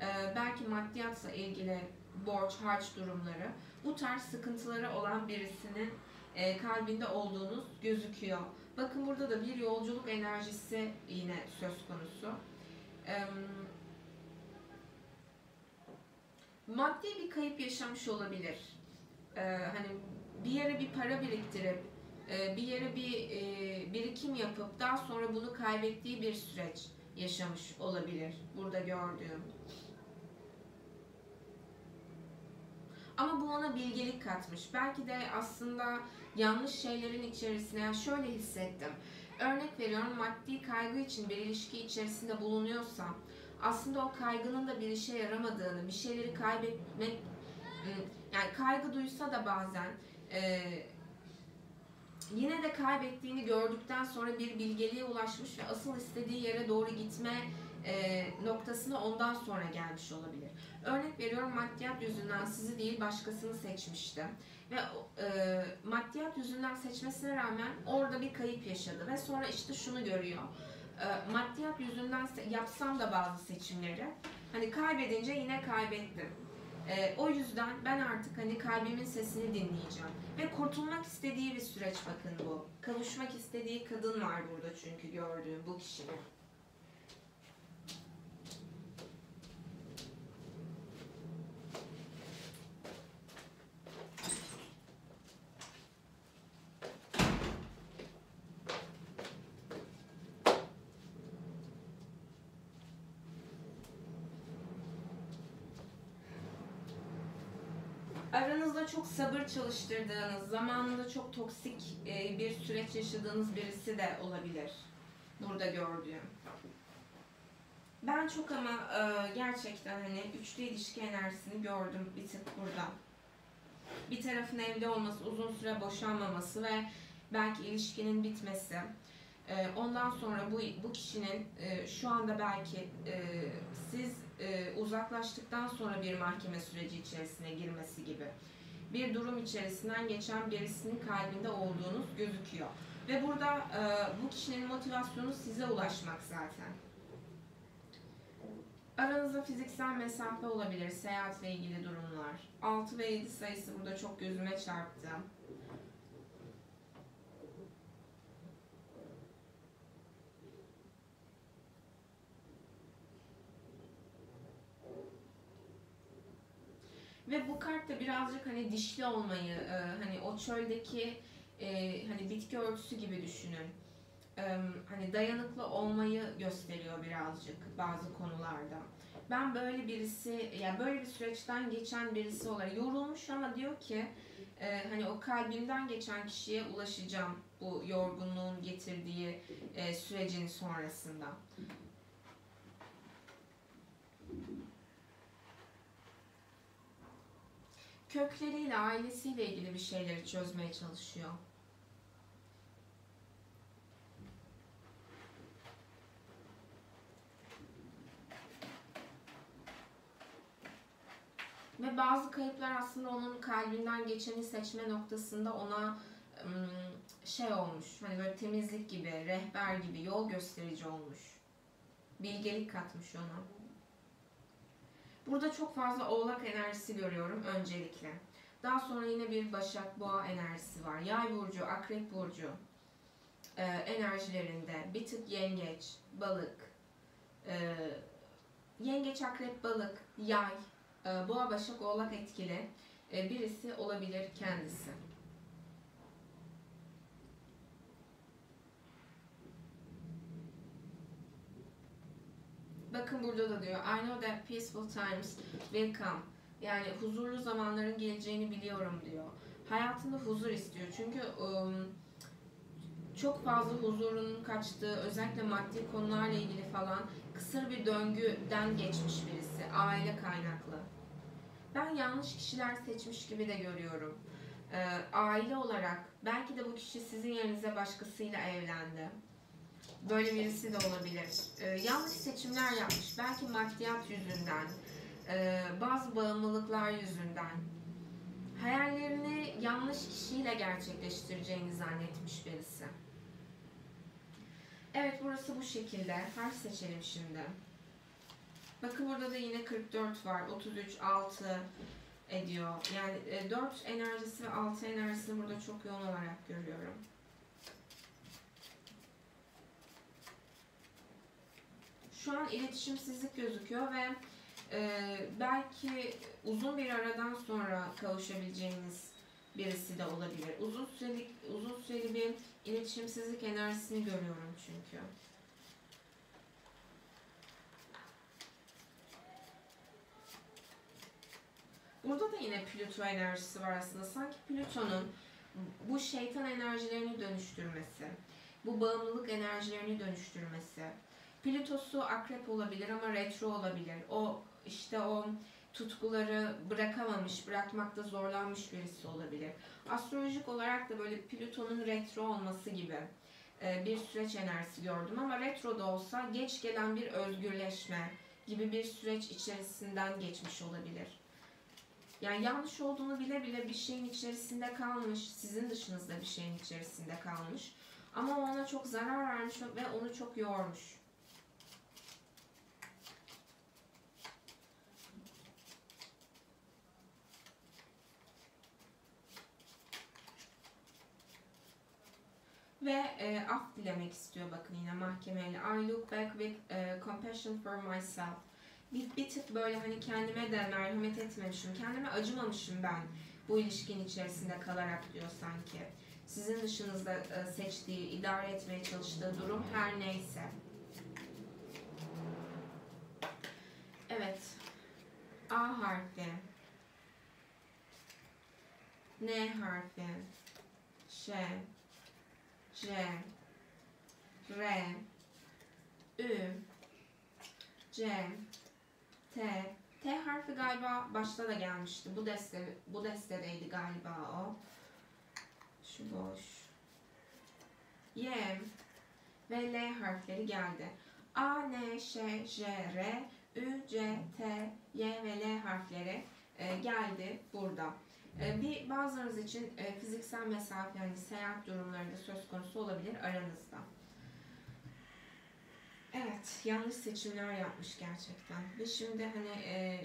e, belki maddiyatla ilgili borç, harç durumları. Bu tarz sıkıntıları olan birisinin e, kalbinde olduğunuz gözüküyor. Bakın burada da bir yolculuk enerjisi yine söz konusu. Maddi bir kayıp yaşamış olabilir. E, hani bir yere bir para biriktirip e, bir yere bir e, birikim yapıp daha sonra bunu kaybettiği bir süreç yaşamış olabilir. Burada gördüğüm. Ama bu ona bilgelik katmış. Belki de aslında yanlış şeylerin içerisine yani şöyle hissettim. Örnek veriyorum maddi kaygı için bir ilişki içerisinde bulunuyorsam aslında o kaygının da bir işe yaramadığını, bir şeyleri kaybetmek yani kaygı duysa da bazen e, yine de kaybettiğini gördükten sonra bir bilgeliğe ulaşmış ve asıl istediği yere doğru gitme e, noktasına ondan sonra gelmiş olabilir. Örnek veriyorum maddiyat yüzünden sizi değil başkasını seçmişti. Ve e, maddiyat yüzünden seçmesine rağmen orada bir kayıp yaşadı. Ve sonra işte şunu görüyor. E, maddiyat yüzünden yapsam da bazı seçimleri hani kaybedince yine kaybettim. E, o yüzden ben artık hani kalbimin sesini dinleyeceğim. Ve kurtulmak istediği bir süreç bakın bu. Kavuşmak istediği kadın var burada çünkü gördüğüm bu kişinin. Aranızda çok sabır çalıştırdığınız, zamanında çok toksik e, bir süreç yaşadığınız birisi de olabilir. Burada gördüğüm. Ben çok ama e, gerçekten hani üçlü ilişki enerjisini gördüm bir tık burada. Bir tarafın evli olması, uzun süre boşanmaması ve belki ilişkinin bitmesi. E, ondan sonra bu bu kişinin şu anda belki siz e, uzaklaştıktan sonra bir mahkeme süreci içerisine girmesi gibi bir durum içerisinden geçen birisinin kalbinde olduğunuz gözüküyor. Ve burada e, bu kişinin motivasyonu size ulaşmak zaten. Aranızda fiziksel mesafe olabilir, seyahatle ilgili durumlar. 6 ve 7 sayısı burada çok gözüme çarptı. Ve bu kart da birazcık hani dişli olmayı, e, hani o çöldeki e, hani bitki örtüsü gibi düşünün. E, hani dayanıklı olmayı gösteriyor birazcık bazı konularda. Ben böyle birisi, yani böyle bir süreçten geçen birisi olarak yorulmuş ama diyor ki e, hani o kalbimden geçen kişiye ulaşacağım bu yorgunluğun getirdiği e, sürecin sonrasında. Kökleriyle, ailesiyle ilgili bir şeyleri çözmeye çalışıyor. Ve bazı kayıplar aslında onun kalbinden geçeni seçme noktasında ona şey olmuş. Hani böyle temizlik gibi, rehber gibi, yol gösterici olmuş. Bilgelik katmış ona. Burada çok fazla oğlak enerjisi görüyorum öncelikle. Daha sonra yine bir Başak Boğa enerjisi var. Yay burcu, Akrep burcu e, enerjilerinde bir tık Yengeç, Balık, e, Yengeç, Akrep, Balık, Yay, e, Boğa, Başak, Oğlak etkili e, birisi olabilir kendisi. Bakın burada da diyor I know that peaceful times will come. Yani huzurlu zamanların geleceğini biliyorum diyor. Hayatında huzur istiyor. Çünkü ım, çok fazla huzurunun kaçtığı, özellikle maddi konularla ilgili falan kısır bir döngüden geçmiş birisi. Aile kaynaklı. Ben yanlış kişiler seçmiş gibi de görüyorum. Ee, aile olarak belki de bu kişi sizin yerinize başkasıyla evlendi. Böyle birisi de olabilir. Ee, yanlış seçimler yapmış. Belki maddiyat yüzünden, e, bazı bağımlılıklar yüzünden. Hayallerini yanlış kişiyle gerçekleştireceğini zannetmiş birisi. Evet burası bu şekilde. Harf seçelim şimdi. Bakın burada da yine 44 var. 33, 6 ediyor. Yani e, 4 enerjisi ve 6 enerjisini burada çok yoğun olarak görüyorum. Şu an iletişimsizlik gözüküyor ve e, belki uzun bir aradan sonra kavuşabileceğiniz birisi de olabilir. Uzun süreli uzun süreli bir iletişimsizlik enerjisini görüyorum çünkü. Burada da yine Plüto enerjisi var aslında. Sanki Plüton'un bu şeytan enerjilerini dönüştürmesi, bu bağımlılık enerjilerini dönüştürmesi. Plütosu akrep olabilir ama retro olabilir. O işte o tutkuları bırakamamış, bırakmakta zorlanmış birisi olabilir. Astrolojik olarak da böyle Plüton'un retro olması gibi e, bir süreç enerjisi gördüm ama retro da olsa geç gelen bir özgürleşme gibi bir süreç içerisinden geçmiş olabilir. Yani yanlış olduğunu bile bile bir şeyin içerisinde kalmış, sizin dışınızda bir şeyin içerisinde kalmış. Ama ona çok zarar vermiş ve onu çok yormuş. Ve e, af dilemek istiyor bakın yine mahkemeyle. I look back with e, compassion for myself. Bir, bir tık böyle hani kendime de merhamet etmemişim, kendime acımamışım ben bu ilişkinin içerisinde kalarak diyor sanki. Sizin dışınızda e, seçtiği, idare etmeye çalıştığı durum her neyse. Evet. A harfi. N harfi. Ş. C, R, Ü, C, T. T harfi galiba başta da gelmişti. Bu deste bu destedeydi galiba o. Şu boş. Y ve L harfleri geldi. A, N, Ş, J, R, Ü, C, T, Y ve L harfleri e, geldi burada. E, bir bazılarınız için e, fiziksel mesafe yani seyahat durumlarında söz konusu olabilir aranızda. Evet, yanlış seçimler yapmış gerçekten. Ve şimdi hani e,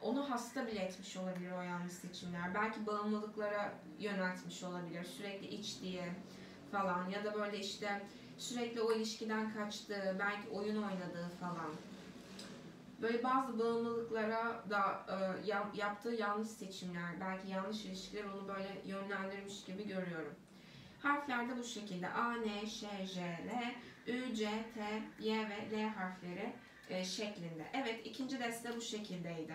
onu hasta bile etmiş olabilir o yanlış seçimler. Belki bağımlılıklara yöneltmiş olabilir. Sürekli içtiği falan ya da böyle işte sürekli o ilişkiden kaçtığı, belki oyun oynadığı falan. Böyle bazı bağımlılıklara da e, yap- yaptığı yanlış seçimler, belki yanlış ilişkiler onu böyle yönlendirmiş gibi görüyorum. Harfler de bu şekilde. A, N, Ş, J, L, Ü, C, T, Y ve L harfleri e, şeklinde. Evet ikinci deste bu şekildeydi.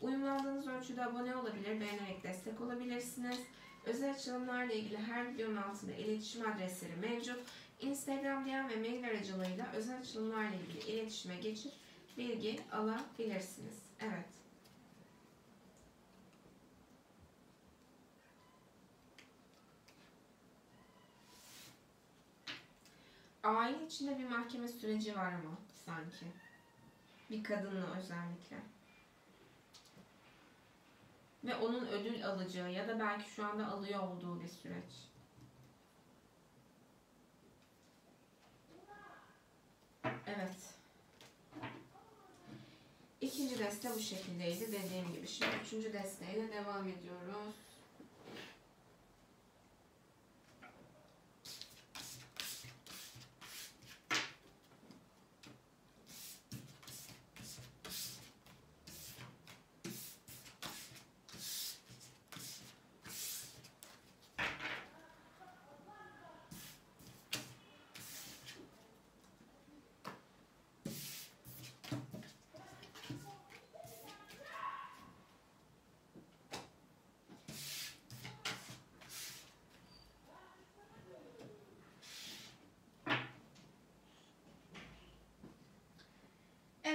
Uyumlandığınız ölçüde abone olabilir, beğenerek destek olabilirsiniz. Özel açılımlarla ilgili her videonun altında iletişim adresleri mevcut. Instagram, DM ve mail aracılığıyla özel açılımlarla ilgili iletişime geçip bilgi alabilirsiniz. Evet. Aile içinde bir mahkeme süreci var mı sanki? Bir kadınla özellikle. Ve onun ödül alacağı ya da belki şu anda alıyor olduğu bir süreç. Evet. İkinci deste bu şekildeydi dediğim gibi. Şimdi üçüncü desteğiyle devam ediyoruz.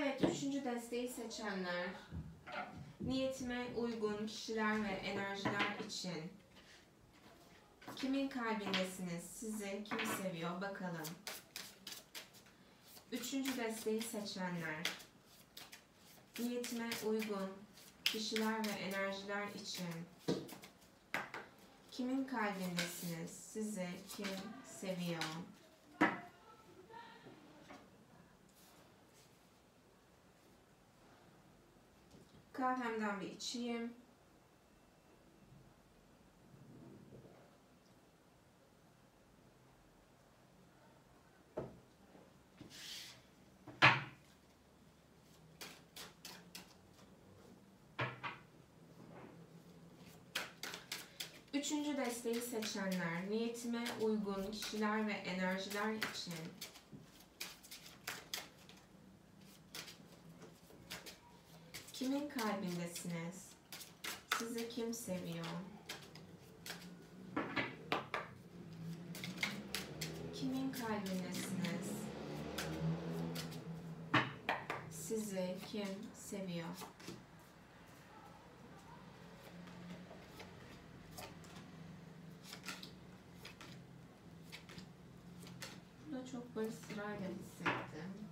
Evet, üçüncü desteği seçenler, niyetime uygun kişiler ve enerjiler için kimin kalbindesiniz? Sizi kim seviyor? Bakalım. Üçüncü desteği seçenler, niyetime uygun kişiler ve enerjiler için kimin kalbindesiniz? Sizi kim seviyor? Kahvemden bir içeyim. Üçüncü desteği seçenler, niyetime uygun kişiler ve enerjiler için Kimin kalbindesiniz? Sizi kim seviyor? Kimin kalbindesiniz? Sizi kim seviyor? Bu da çok böyle sırayla hissettim.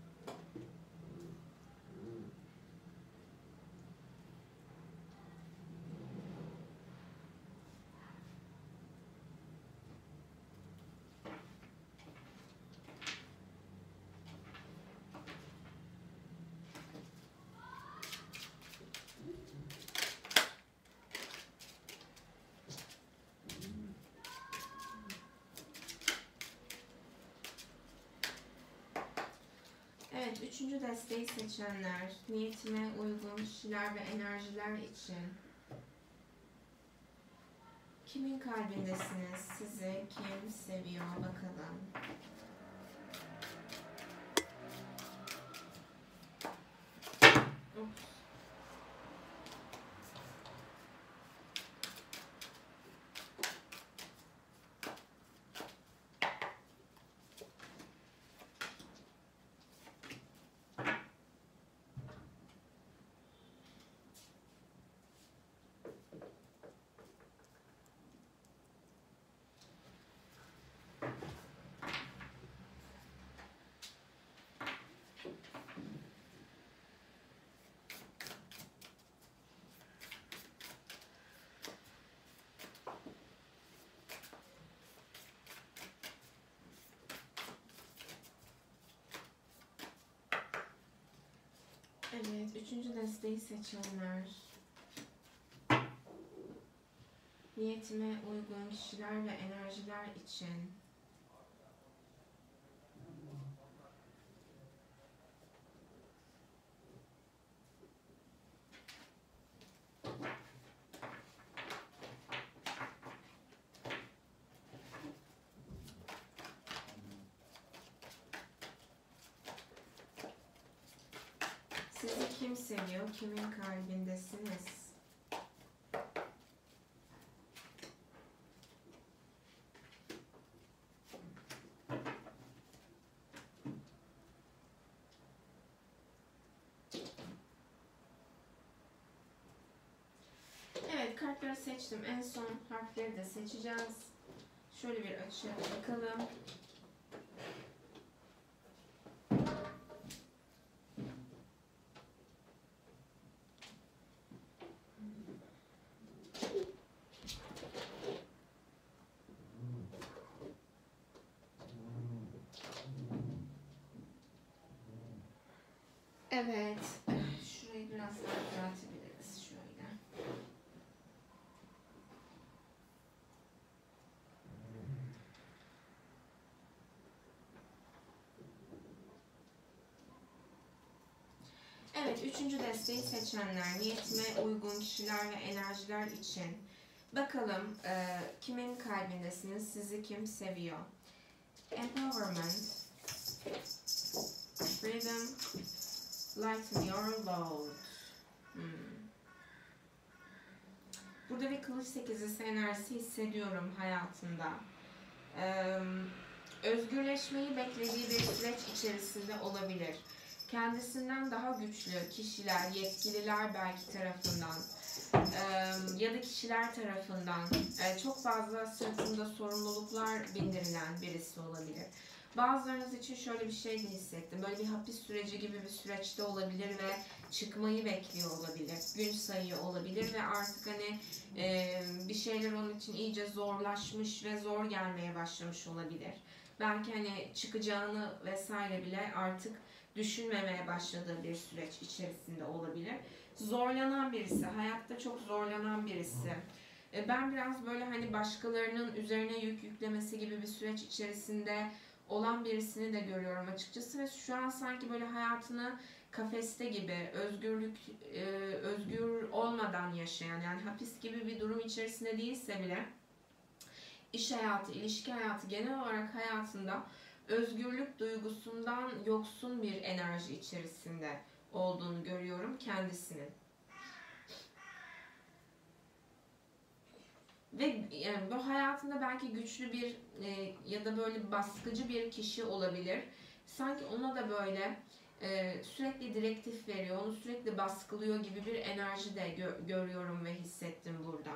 Evet, üçüncü desteği seçenler, niyetime uygun kişiler ve enerjiler için kimin kalbindesiniz? Sizi kim seviyor? Bakalım. Evet, üçüncü desteği seçenler. Niyetime uygun kişiler ve enerjiler için Sizi kim seviyor? Kimin kalbindesiniz? Evet kartları seçtim. En son harfleri de seçeceğiz. Şöyle bir açıya bakalım. Evet. Şurayı biraz daha düzeltebiliriz şöyle. Evet, üçüncü desteği seçenler, niyetime uygun kişiler ve enerjiler için. Bakalım e, kimin kalbindesiniz, sizi kim seviyor? Empowerment, Freedom, Lighten Your Load. Hmm. Burada bir kılıç sekizlisi enerjisi hissediyorum hayatında. Ee, özgürleşmeyi beklediği bir süreç içerisinde olabilir. Kendisinden daha güçlü kişiler, yetkililer belki tarafından e, ya da kişiler tarafından e, çok fazla sırtında sorumluluklar bindirilen birisi olabilir. Bazılarınız için şöyle bir şey de hissettim. Böyle bir hapis süreci gibi bir süreçte olabilir ve çıkmayı bekliyor olabilir. Gün sayıyor olabilir ve artık hani e, bir şeyler onun için iyice zorlaşmış ve zor gelmeye başlamış olabilir. Belki hani çıkacağını vesaire bile artık düşünmemeye başladığı bir süreç içerisinde olabilir. Zorlanan birisi, hayatta çok zorlanan birisi. E, Ben biraz böyle hani başkalarının üzerine yük yüklemesi gibi bir süreç içerisinde olan birisini de görüyorum açıkçası ve şu an sanki böyle hayatını kafeste gibi özgürlük e, özgür olmadan yaşayan yani hapis gibi bir durum içerisinde değilse bile iş hayatı, ilişki hayatı genel olarak hayatında özgürlük duygusundan yoksun bir enerji içerisinde olduğunu görüyorum kendisinin. Ve yani bu hayatında belki güçlü bir e, ya da böyle baskıcı bir kişi olabilir. Sanki ona da böyle e, sürekli direktif veriyor, onu sürekli baskılıyor gibi bir enerji de gö- görüyorum ve hissettim burada.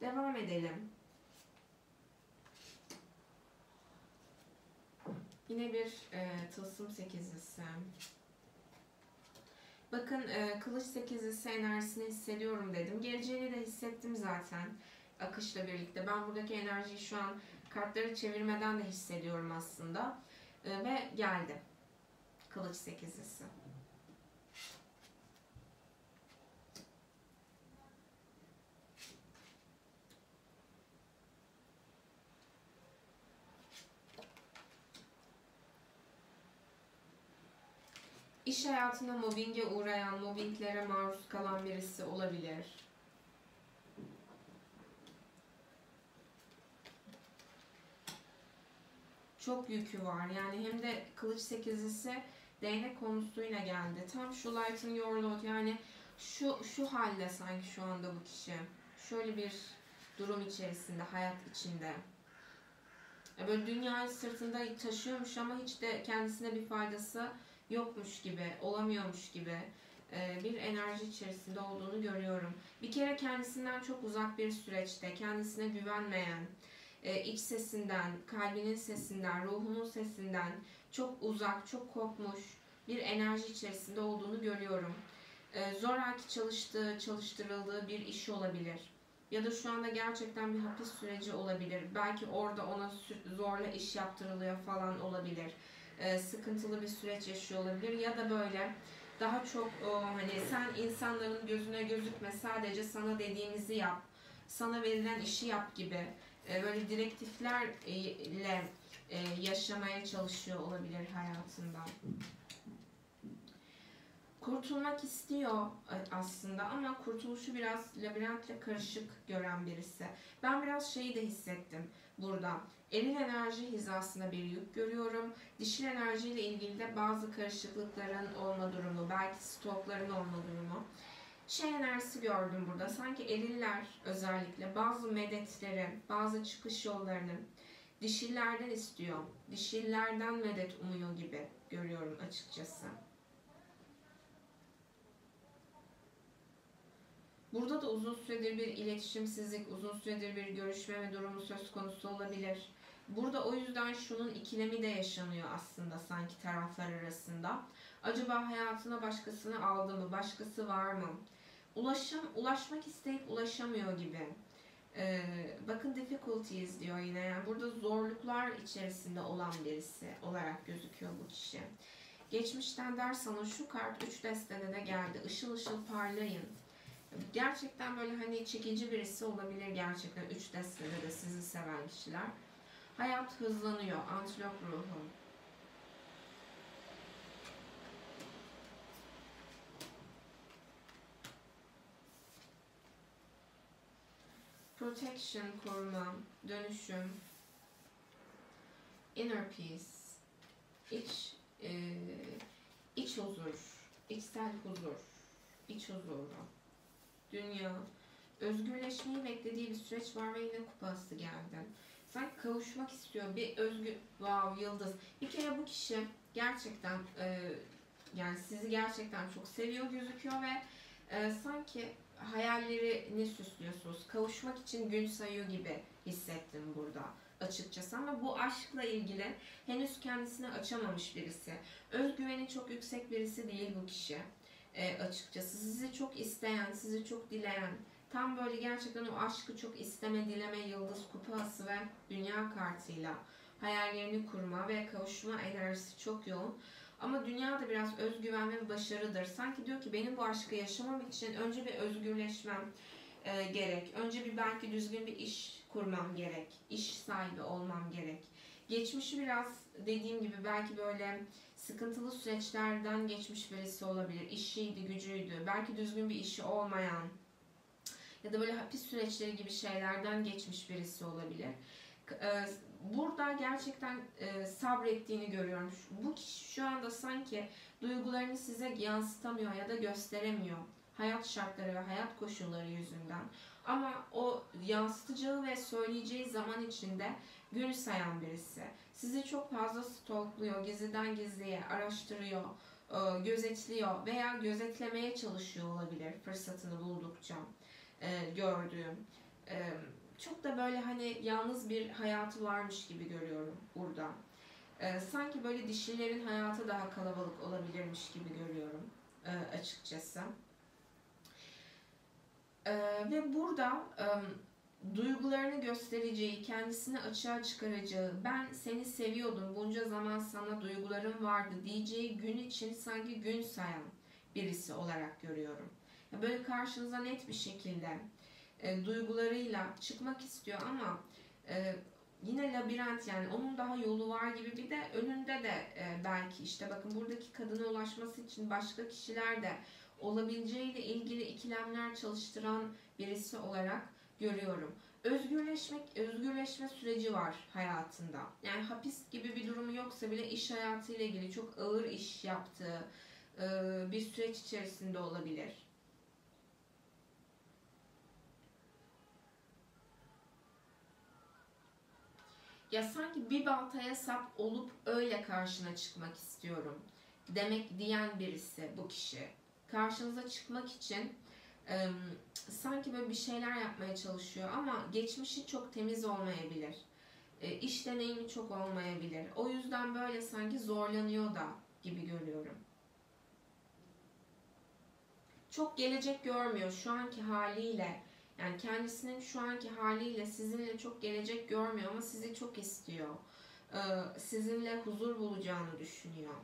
Devam edelim. Yine bir e, tılsım sekizlisi. Bakın e, kılıç sekizlisi enerjisini hissediyorum dedim. Geleceğini de hissettim zaten akışla birlikte. Ben buradaki enerjiyi şu an kartları çevirmeden de hissediyorum aslında. E, ve geldi. Kılıç sekizlisi. İş hayatında mobbinge uğrayan, mobbinglere maruz kalan birisi olabilir. Çok yükü var. Yani hem de kılıç sekizlisi değnek konusuyla geldi. Tam şu lighten your load yani şu şu halde sanki şu anda bu kişi. Şöyle bir durum içerisinde, hayat içinde. Böyle dünyayı sırtında taşıyormuş ama hiç de kendisine bir faydası yokmuş gibi, olamıyormuş gibi e, bir enerji içerisinde olduğunu görüyorum. Bir kere kendisinden çok uzak bir süreçte, kendisine güvenmeyen, e, iç sesinden, kalbinin sesinden, ruhunun sesinden çok uzak, çok kopmuş bir enerji içerisinde olduğunu görüyorum. E, zoraki çalıştığı, çalıştırıldığı bir iş olabilir. Ya da şu anda gerçekten bir hapis süreci olabilir. Belki orada ona zorla iş yaptırılıyor falan olabilir e, sıkıntılı bir süreç yaşıyor olabilir ya da böyle daha çok hani sen insanların gözüne gözükme sadece sana dediğimizi yap sana verilen işi yap gibi e, böyle direktiflerle e, yaşamaya çalışıyor olabilir hayatında. Kurtulmak istiyor e, aslında ama kurtuluşu biraz labirentle karışık gören birisi. Ben biraz şeyi de hissettim burada. Eril enerji hizasında bir yük görüyorum. Dişil enerjiyle ilgili de bazı karışıklıkların olma durumu, belki stokların olma durumu. Şey enerjisi gördüm burada. Sanki eriller özellikle bazı medetleri, bazı çıkış yollarını dişillerden istiyor. Dişillerden medet umuyor gibi görüyorum açıkçası. Burada da uzun süredir bir iletişimsizlik, uzun süredir bir görüşmeme durumu söz konusu olabilir. Burada o yüzden şunun ikilemi de yaşanıyor aslında sanki taraflar arasında. Acaba hayatına başkasını aldı mı? Başkası var mı? Ulaşım, ulaşmak isteyip ulaşamıyor gibi. Ee, bakın difficulties diyor yine. Yani burada zorluklar içerisinde olan birisi olarak gözüküyor bu kişi. Geçmişten ders alın. Şu kart 3 destede de geldi. Işıl ışıl parlayın. Gerçekten böyle hani çekici birisi olabilir gerçekten 3 destede de sizi seven kişiler. Hayat hızlanıyor. Antilop ruhu. Protection, koruma, dönüşüm, inner peace, iç, e, iç huzur, içsel huzur, iç huzuru, dünya, özgürleşmeyi beklediği bir süreç var ve yine kupası geldi. Sanki kavuşmak istiyor. Bir özgür, wow yıldız. Bir kere bu kişi gerçekten e, yani sizi gerçekten çok seviyor gözüküyor ve e, sanki hayallerini süslüyorsunuz. Kavuşmak için gün sayıyor gibi hissettim burada açıkçası ama bu aşkla ilgili henüz kendisini açamamış birisi. Özgüveni çok yüksek birisi değil bu kişi e, açıkçası. Sizi çok isteyen, sizi çok dileyen, tam böyle gerçekten o aşkı çok isteme, dileme, yıldız kupası ve dünya kartıyla hayallerini kurma ve kavuşma enerjisi çok yoğun. Ama dünya da biraz özgüven ve başarıdır. Sanki diyor ki benim bu aşkı yaşamam için önce bir özgürleşmem e, gerek. Önce bir belki düzgün bir iş kurmam gerek. İş sahibi olmam gerek. Geçmişi biraz dediğim gibi belki böyle sıkıntılı süreçlerden geçmiş birisi olabilir. İşiydi, gücüydü. Belki düzgün bir işi olmayan ya da böyle hapis süreçleri gibi şeylerden geçmiş birisi olabilir. Burada gerçekten e, sabrettiğini görüyorum. Bu kişi şu anda sanki duygularını size yansıtamıyor ya da gösteremiyor. Hayat şartları ve hayat koşulları yüzünden. Ama o yansıtacağı ve söyleyeceği zaman içinde gün sayan birisi. Sizi çok fazla stalkluyor, gizliden gizliye araştırıyor, e, gözetliyor veya gözetlemeye çalışıyor olabilir fırsatını buldukça e, gördüğüm. E, çok da böyle hani yalnız bir hayatı varmış gibi görüyorum burada. Ee, sanki böyle dişilerin hayatı daha kalabalık olabilirmiş gibi görüyorum e, açıkçası. E, ve burada e, duygularını göstereceği, kendisini açığa çıkaracağı, ben seni seviyordum, bunca zaman sana duygularım vardı diyeceği gün için sanki gün sayan birisi olarak görüyorum. Böyle karşınıza net bir şekilde e, duygularıyla çıkmak istiyor ama e, yine labirent yani onun daha yolu var gibi bir de önünde de e, belki işte bakın buradaki kadına ulaşması için başka kişiler de olabileceğiyle ilgili ikilemler çalıştıran birisi olarak görüyorum. Özgürleşmek, özgürleşme süreci var hayatında. Yani hapis gibi bir durumu yoksa bile iş hayatıyla ilgili çok ağır iş yaptığı e, bir süreç içerisinde olabilir ya sanki bir baltaya sap olup öyle karşına çıkmak istiyorum demek diyen birisi bu kişi. Karşınıza çıkmak için e, sanki böyle bir şeyler yapmaya çalışıyor ama geçmişi çok temiz olmayabilir. E, iş deneyimi çok olmayabilir. O yüzden böyle sanki zorlanıyor da gibi görüyorum. Çok gelecek görmüyor şu anki haliyle yani kendisinin şu anki haliyle sizinle çok gelecek görmüyor ama sizi çok istiyor. Ee, sizinle huzur bulacağını düşünüyor.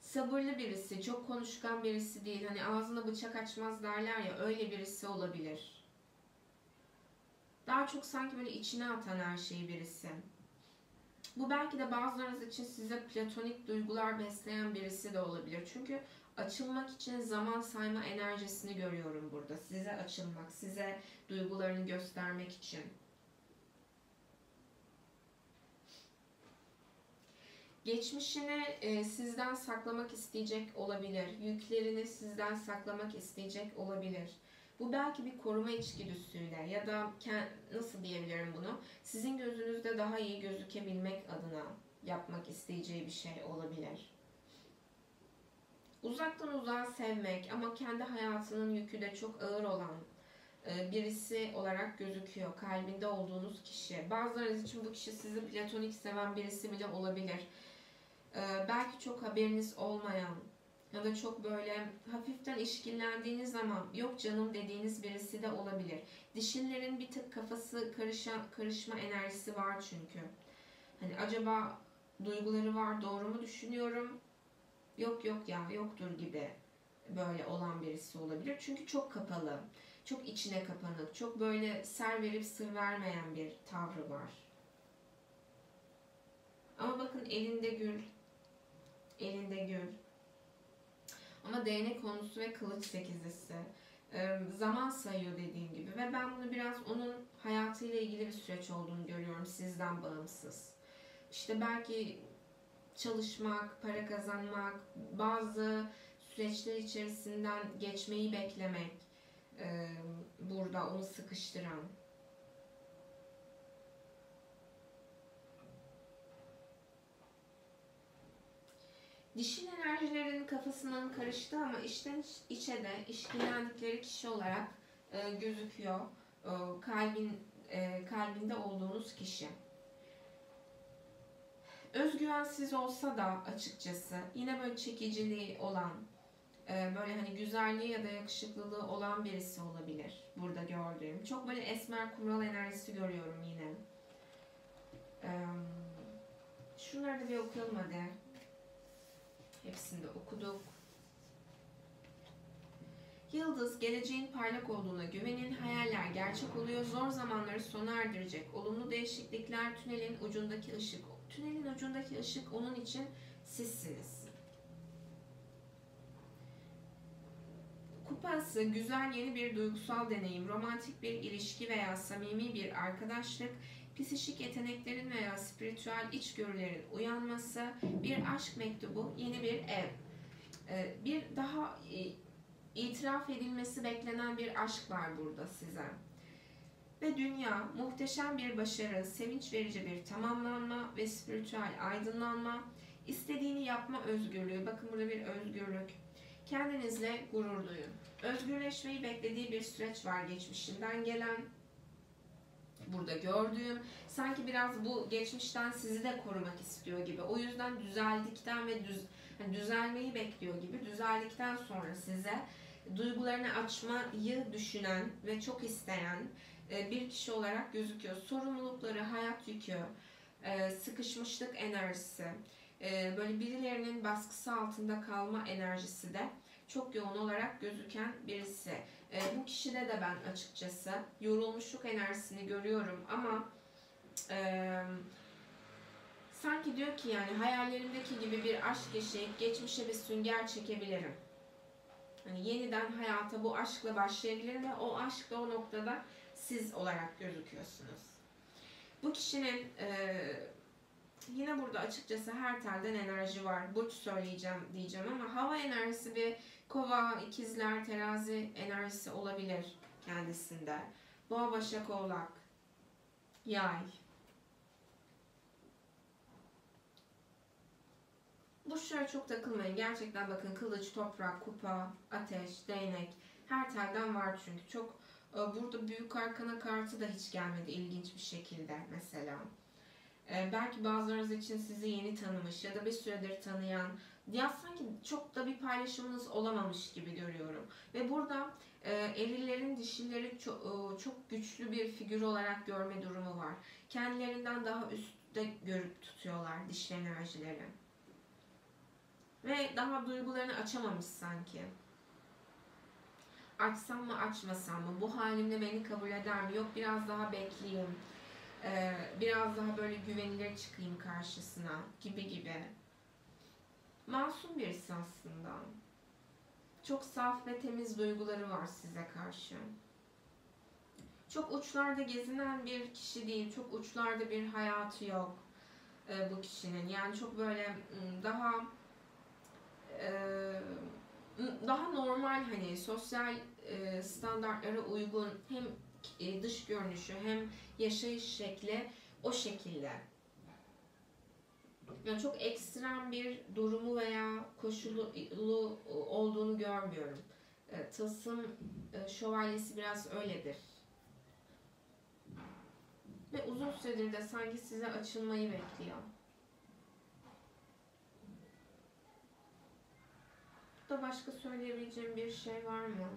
Sabırlı birisi, çok konuşkan birisi değil. Hani ağzına bıçak açmaz derler ya öyle birisi olabilir. Daha çok sanki böyle içine atan her şeyi birisi. Bu belki de bazılarınız için size platonik duygular besleyen birisi de olabilir. Çünkü açılmak için zaman sayma enerjisini görüyorum burada. Size açılmak, size duygularını göstermek için. Geçmişini e, sizden saklamak isteyecek olabilir. Yüklerini sizden saklamak isteyecek olabilir. Bu belki bir koruma içgüdüsüyle ya da nasıl diyebilirim bunu? Sizin gözünüzde daha iyi gözükebilmek adına yapmak isteyeceği bir şey olabilir. Uzaktan uzağa sevmek ama kendi hayatının yükü de çok ağır olan e, birisi olarak gözüküyor. Kalbinde olduğunuz kişi. Bazılarınız için bu kişi sizi platonik seven birisi bile olabilir. E, belki çok haberiniz olmayan ya da çok böyle hafiften işkillendiğiniz zaman yok canım dediğiniz birisi de olabilir. Dişillerin bir tık kafası karışa, karışma enerjisi var çünkü. Hani acaba duyguları var doğru mu düşünüyorum? Yok yok ya yoktur gibi böyle olan birisi olabilir. Çünkü çok kapalı, çok içine kapanık, çok böyle ser verip sır vermeyen bir tavrı var. Ama bakın elinde gül, elinde gül. Ama değnek konusu ve kılıç sekizlisi. Zaman sayıyor dediğim gibi ve ben bunu biraz onun hayatıyla ilgili bir süreç olduğunu görüyorum sizden bağımsız. İşte belki çalışmak, para kazanmak, bazı süreçler içerisinden geçmeyi beklemek e, burada onu sıkıştıran. Dişil enerjilerin kafasının karıştığı ama içten içe de işkillendikleri kişi olarak e, gözüküyor. E, kalbin e, kalbinde olduğunuz kişi. Özgüvensiz olsa da açıkçası yine böyle çekiciliği olan, e, böyle hani güzelliği ya da yakışıklılığı olan birisi olabilir burada gördüğüm. Çok böyle esmer kumral enerjisi görüyorum yine. E, şunları da bir okuyalım hadi. Hepsini de okuduk. Yıldız, geleceğin parlak olduğuna güvenin, hayaller gerçek oluyor, zor zamanları sona erdirecek, olumlu değişiklikler, tünelin ucundaki ışık. Tünelin ucundaki ışık onun için sizsiniz. Kupası, güzel yeni bir duygusal deneyim, romantik bir ilişki veya samimi bir arkadaşlık, psişik yeteneklerin veya spiritüel içgörülerin uyanması, bir aşk mektubu, yeni bir ev. Ee, Bir daha e, itiraf edilmesi beklenen bir aşk var burada size. Ve dünya, muhteşem bir başarı, sevinç verici bir tamamlanma ve spiritüel aydınlanma, istediğini yapma özgürlüğü, bakın burada bir özgürlük. Kendinizle gurur duyun. Özgürleşmeyi beklediği bir süreç var geçmişinden gelen, burada gördüğüm. Sanki biraz bu geçmişten sizi de korumak istiyor gibi. O yüzden düzeldikten ve düz, yani düzelmeyi bekliyor gibi. Düzeldikten sonra size duygularını açmayı düşünen ve çok isteyen e, bir kişi olarak gözüküyor. Sorumlulukları, hayat yükü, e, sıkışmışlık enerjisi, e, böyle birilerinin baskısı altında kalma enerjisi de çok yoğun olarak gözüken birisi. Bu kişide de ben açıkçası yorulmuşluk enerjisini görüyorum ama sanki diyor ki yani hayallerimdeki gibi bir aşk yaşayıp geçmişe bir sünger çekebilirim. Hani yeniden hayata bu aşkla başlayabilirim ve o aşk da o noktada siz olarak gözüküyorsunuz. Bu kişinin e, yine burada açıkçası her telden enerji var. Burç söyleyeceğim diyeceğim ama hava enerjisi bir kova, ikizler, terazi enerjisi olabilir kendisinde. Boğa, başak, oğlak, yay. Burçlara çok takılmayın. Gerçekten bakın kılıç, toprak, kupa, ateş, değnek her telden var çünkü. Çok e, burada büyük arkana kartı da hiç gelmedi ilginç bir şekilde mesela. E, belki bazılarınız için sizi yeni tanımış ya da bir süredir tanıyan ya sanki çok da bir paylaşımınız olamamış gibi görüyorum. Ve burada e, erillerin dişileri çok, e, çok güçlü bir figür olarak görme durumu var. Kendilerinden daha üstte görüp tutuyorlar dişli enerjileri. Ve daha duygularını açamamış sanki. Açsam mı açmasam mı? Bu halimle beni kabul eder mi? Yok biraz daha bekleyeyim. Ee, biraz daha böyle güvenilir çıkayım karşısına gibi gibi. Masum birisi aslında. Çok saf ve temiz duyguları var size karşı. Çok uçlarda gezinen bir kişi değil. Çok uçlarda bir hayatı yok e, bu kişinin. Yani çok böyle daha e, daha normal hani sosyal standartlara uygun hem e, dış görünüşü hem yaşayış şekli o şekilde. Yani çok ekstrem bir durumu veya koşulu olduğunu görmüyorum. E, tılsım e, şövalyesi biraz öyledir. Ve uzun süredir de sanki size açılmayı bekliyor. da başka söyleyebileceğim bir şey var mı?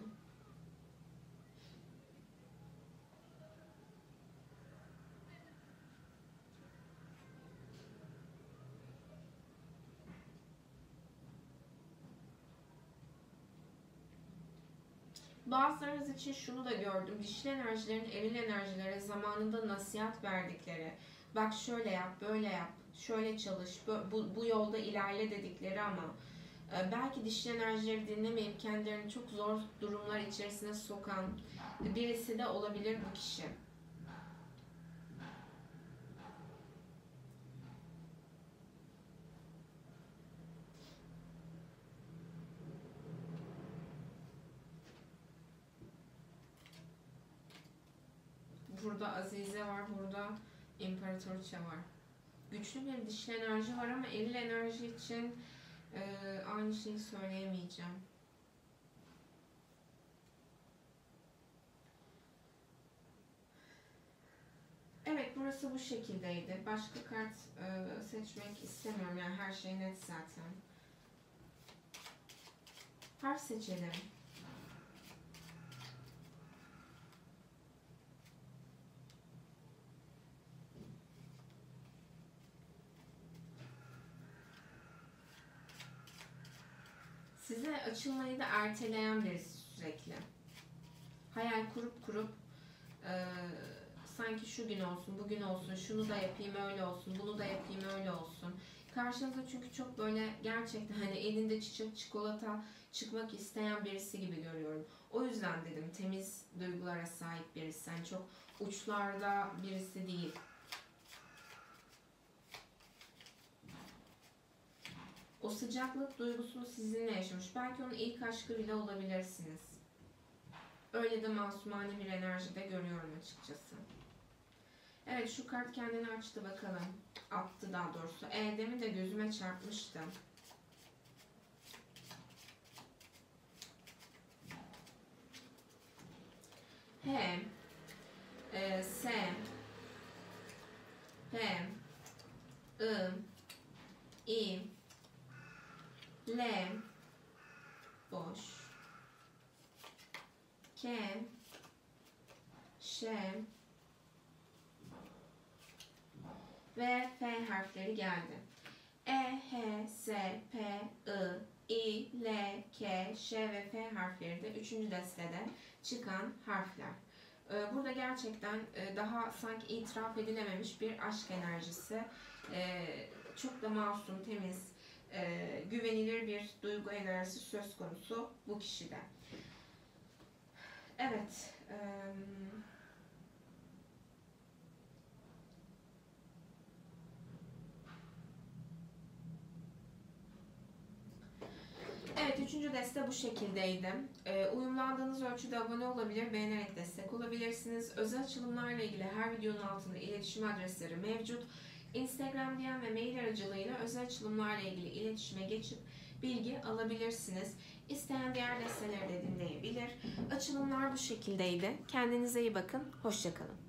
Bazılarınız için şunu da gördüm. Dişil enerjilerin eril enerjilere zamanında nasihat verdikleri, bak şöyle yap, böyle yap, şöyle çalış, bu, bu yolda ilerle dedikleri ama belki dişil enerjileri dinlemeyip kendilerini çok zor durumlar içerisine sokan birisi de olabilir bu kişi. Burada Azize var, burada İmparatoriçe var. Güçlü bir dişil enerji var ama eril enerji için e, aynı şeyi söyleyemeyeceğim. Evet burası bu şekildeydi. Başka kart e, seçmek istemiyorum. Yani her şey net zaten. Harf seçelim. Size açılmayı da erteleyen birisi sürekli. Hayal kurup kurup e, sanki şu gün olsun, bugün olsun, şunu da yapayım öyle olsun, bunu da yapayım öyle olsun. Karşınıza çünkü çok böyle gerçekten hani elinde çiçek çikolata çıkmak isteyen birisi gibi görüyorum. O yüzden dedim temiz duygulara sahip birisi. Yani çok uçlarda birisi değil. O sıcaklık duygusunu sizinle yaşamış. Belki onun ilk aşkı bile olabilirsiniz. Öyle de masumane bir enerjide görüyorum açıkçası. Evet şu kart kendini açtı bakalım. Attı daha doğrusu. E demin de gözüme çarpmıştı. H e, S P I I L boş K Ş ve F harfleri geldi. E, H, S, P, I, I, L, K, Ş ve F harfleri de üçüncü destede çıkan harfler. Ee, Burada gerçekten e, daha sanki itiraf edilememiş bir aşk enerjisi. Ee, Çok da masum, temiz, e, güvenilir bir duygu enerjisi söz konusu bu kişide. Evet. em, Evet, üçüncü deste bu şekildeydi. Ee, uyumlandığınız ölçüde abone olabilir, beğenerek destek olabilirsiniz. Özel açılımlarla ilgili her videonun altında iletişim adresleri mevcut. Instagram DM ve mail aracılığıyla özel açılımlarla ilgili iletişime geçip bilgi alabilirsiniz. İsteyen diğer desteleri de dinleyebilir. Açılımlar bu şekildeydi. Kendinize iyi bakın. Hoşçakalın.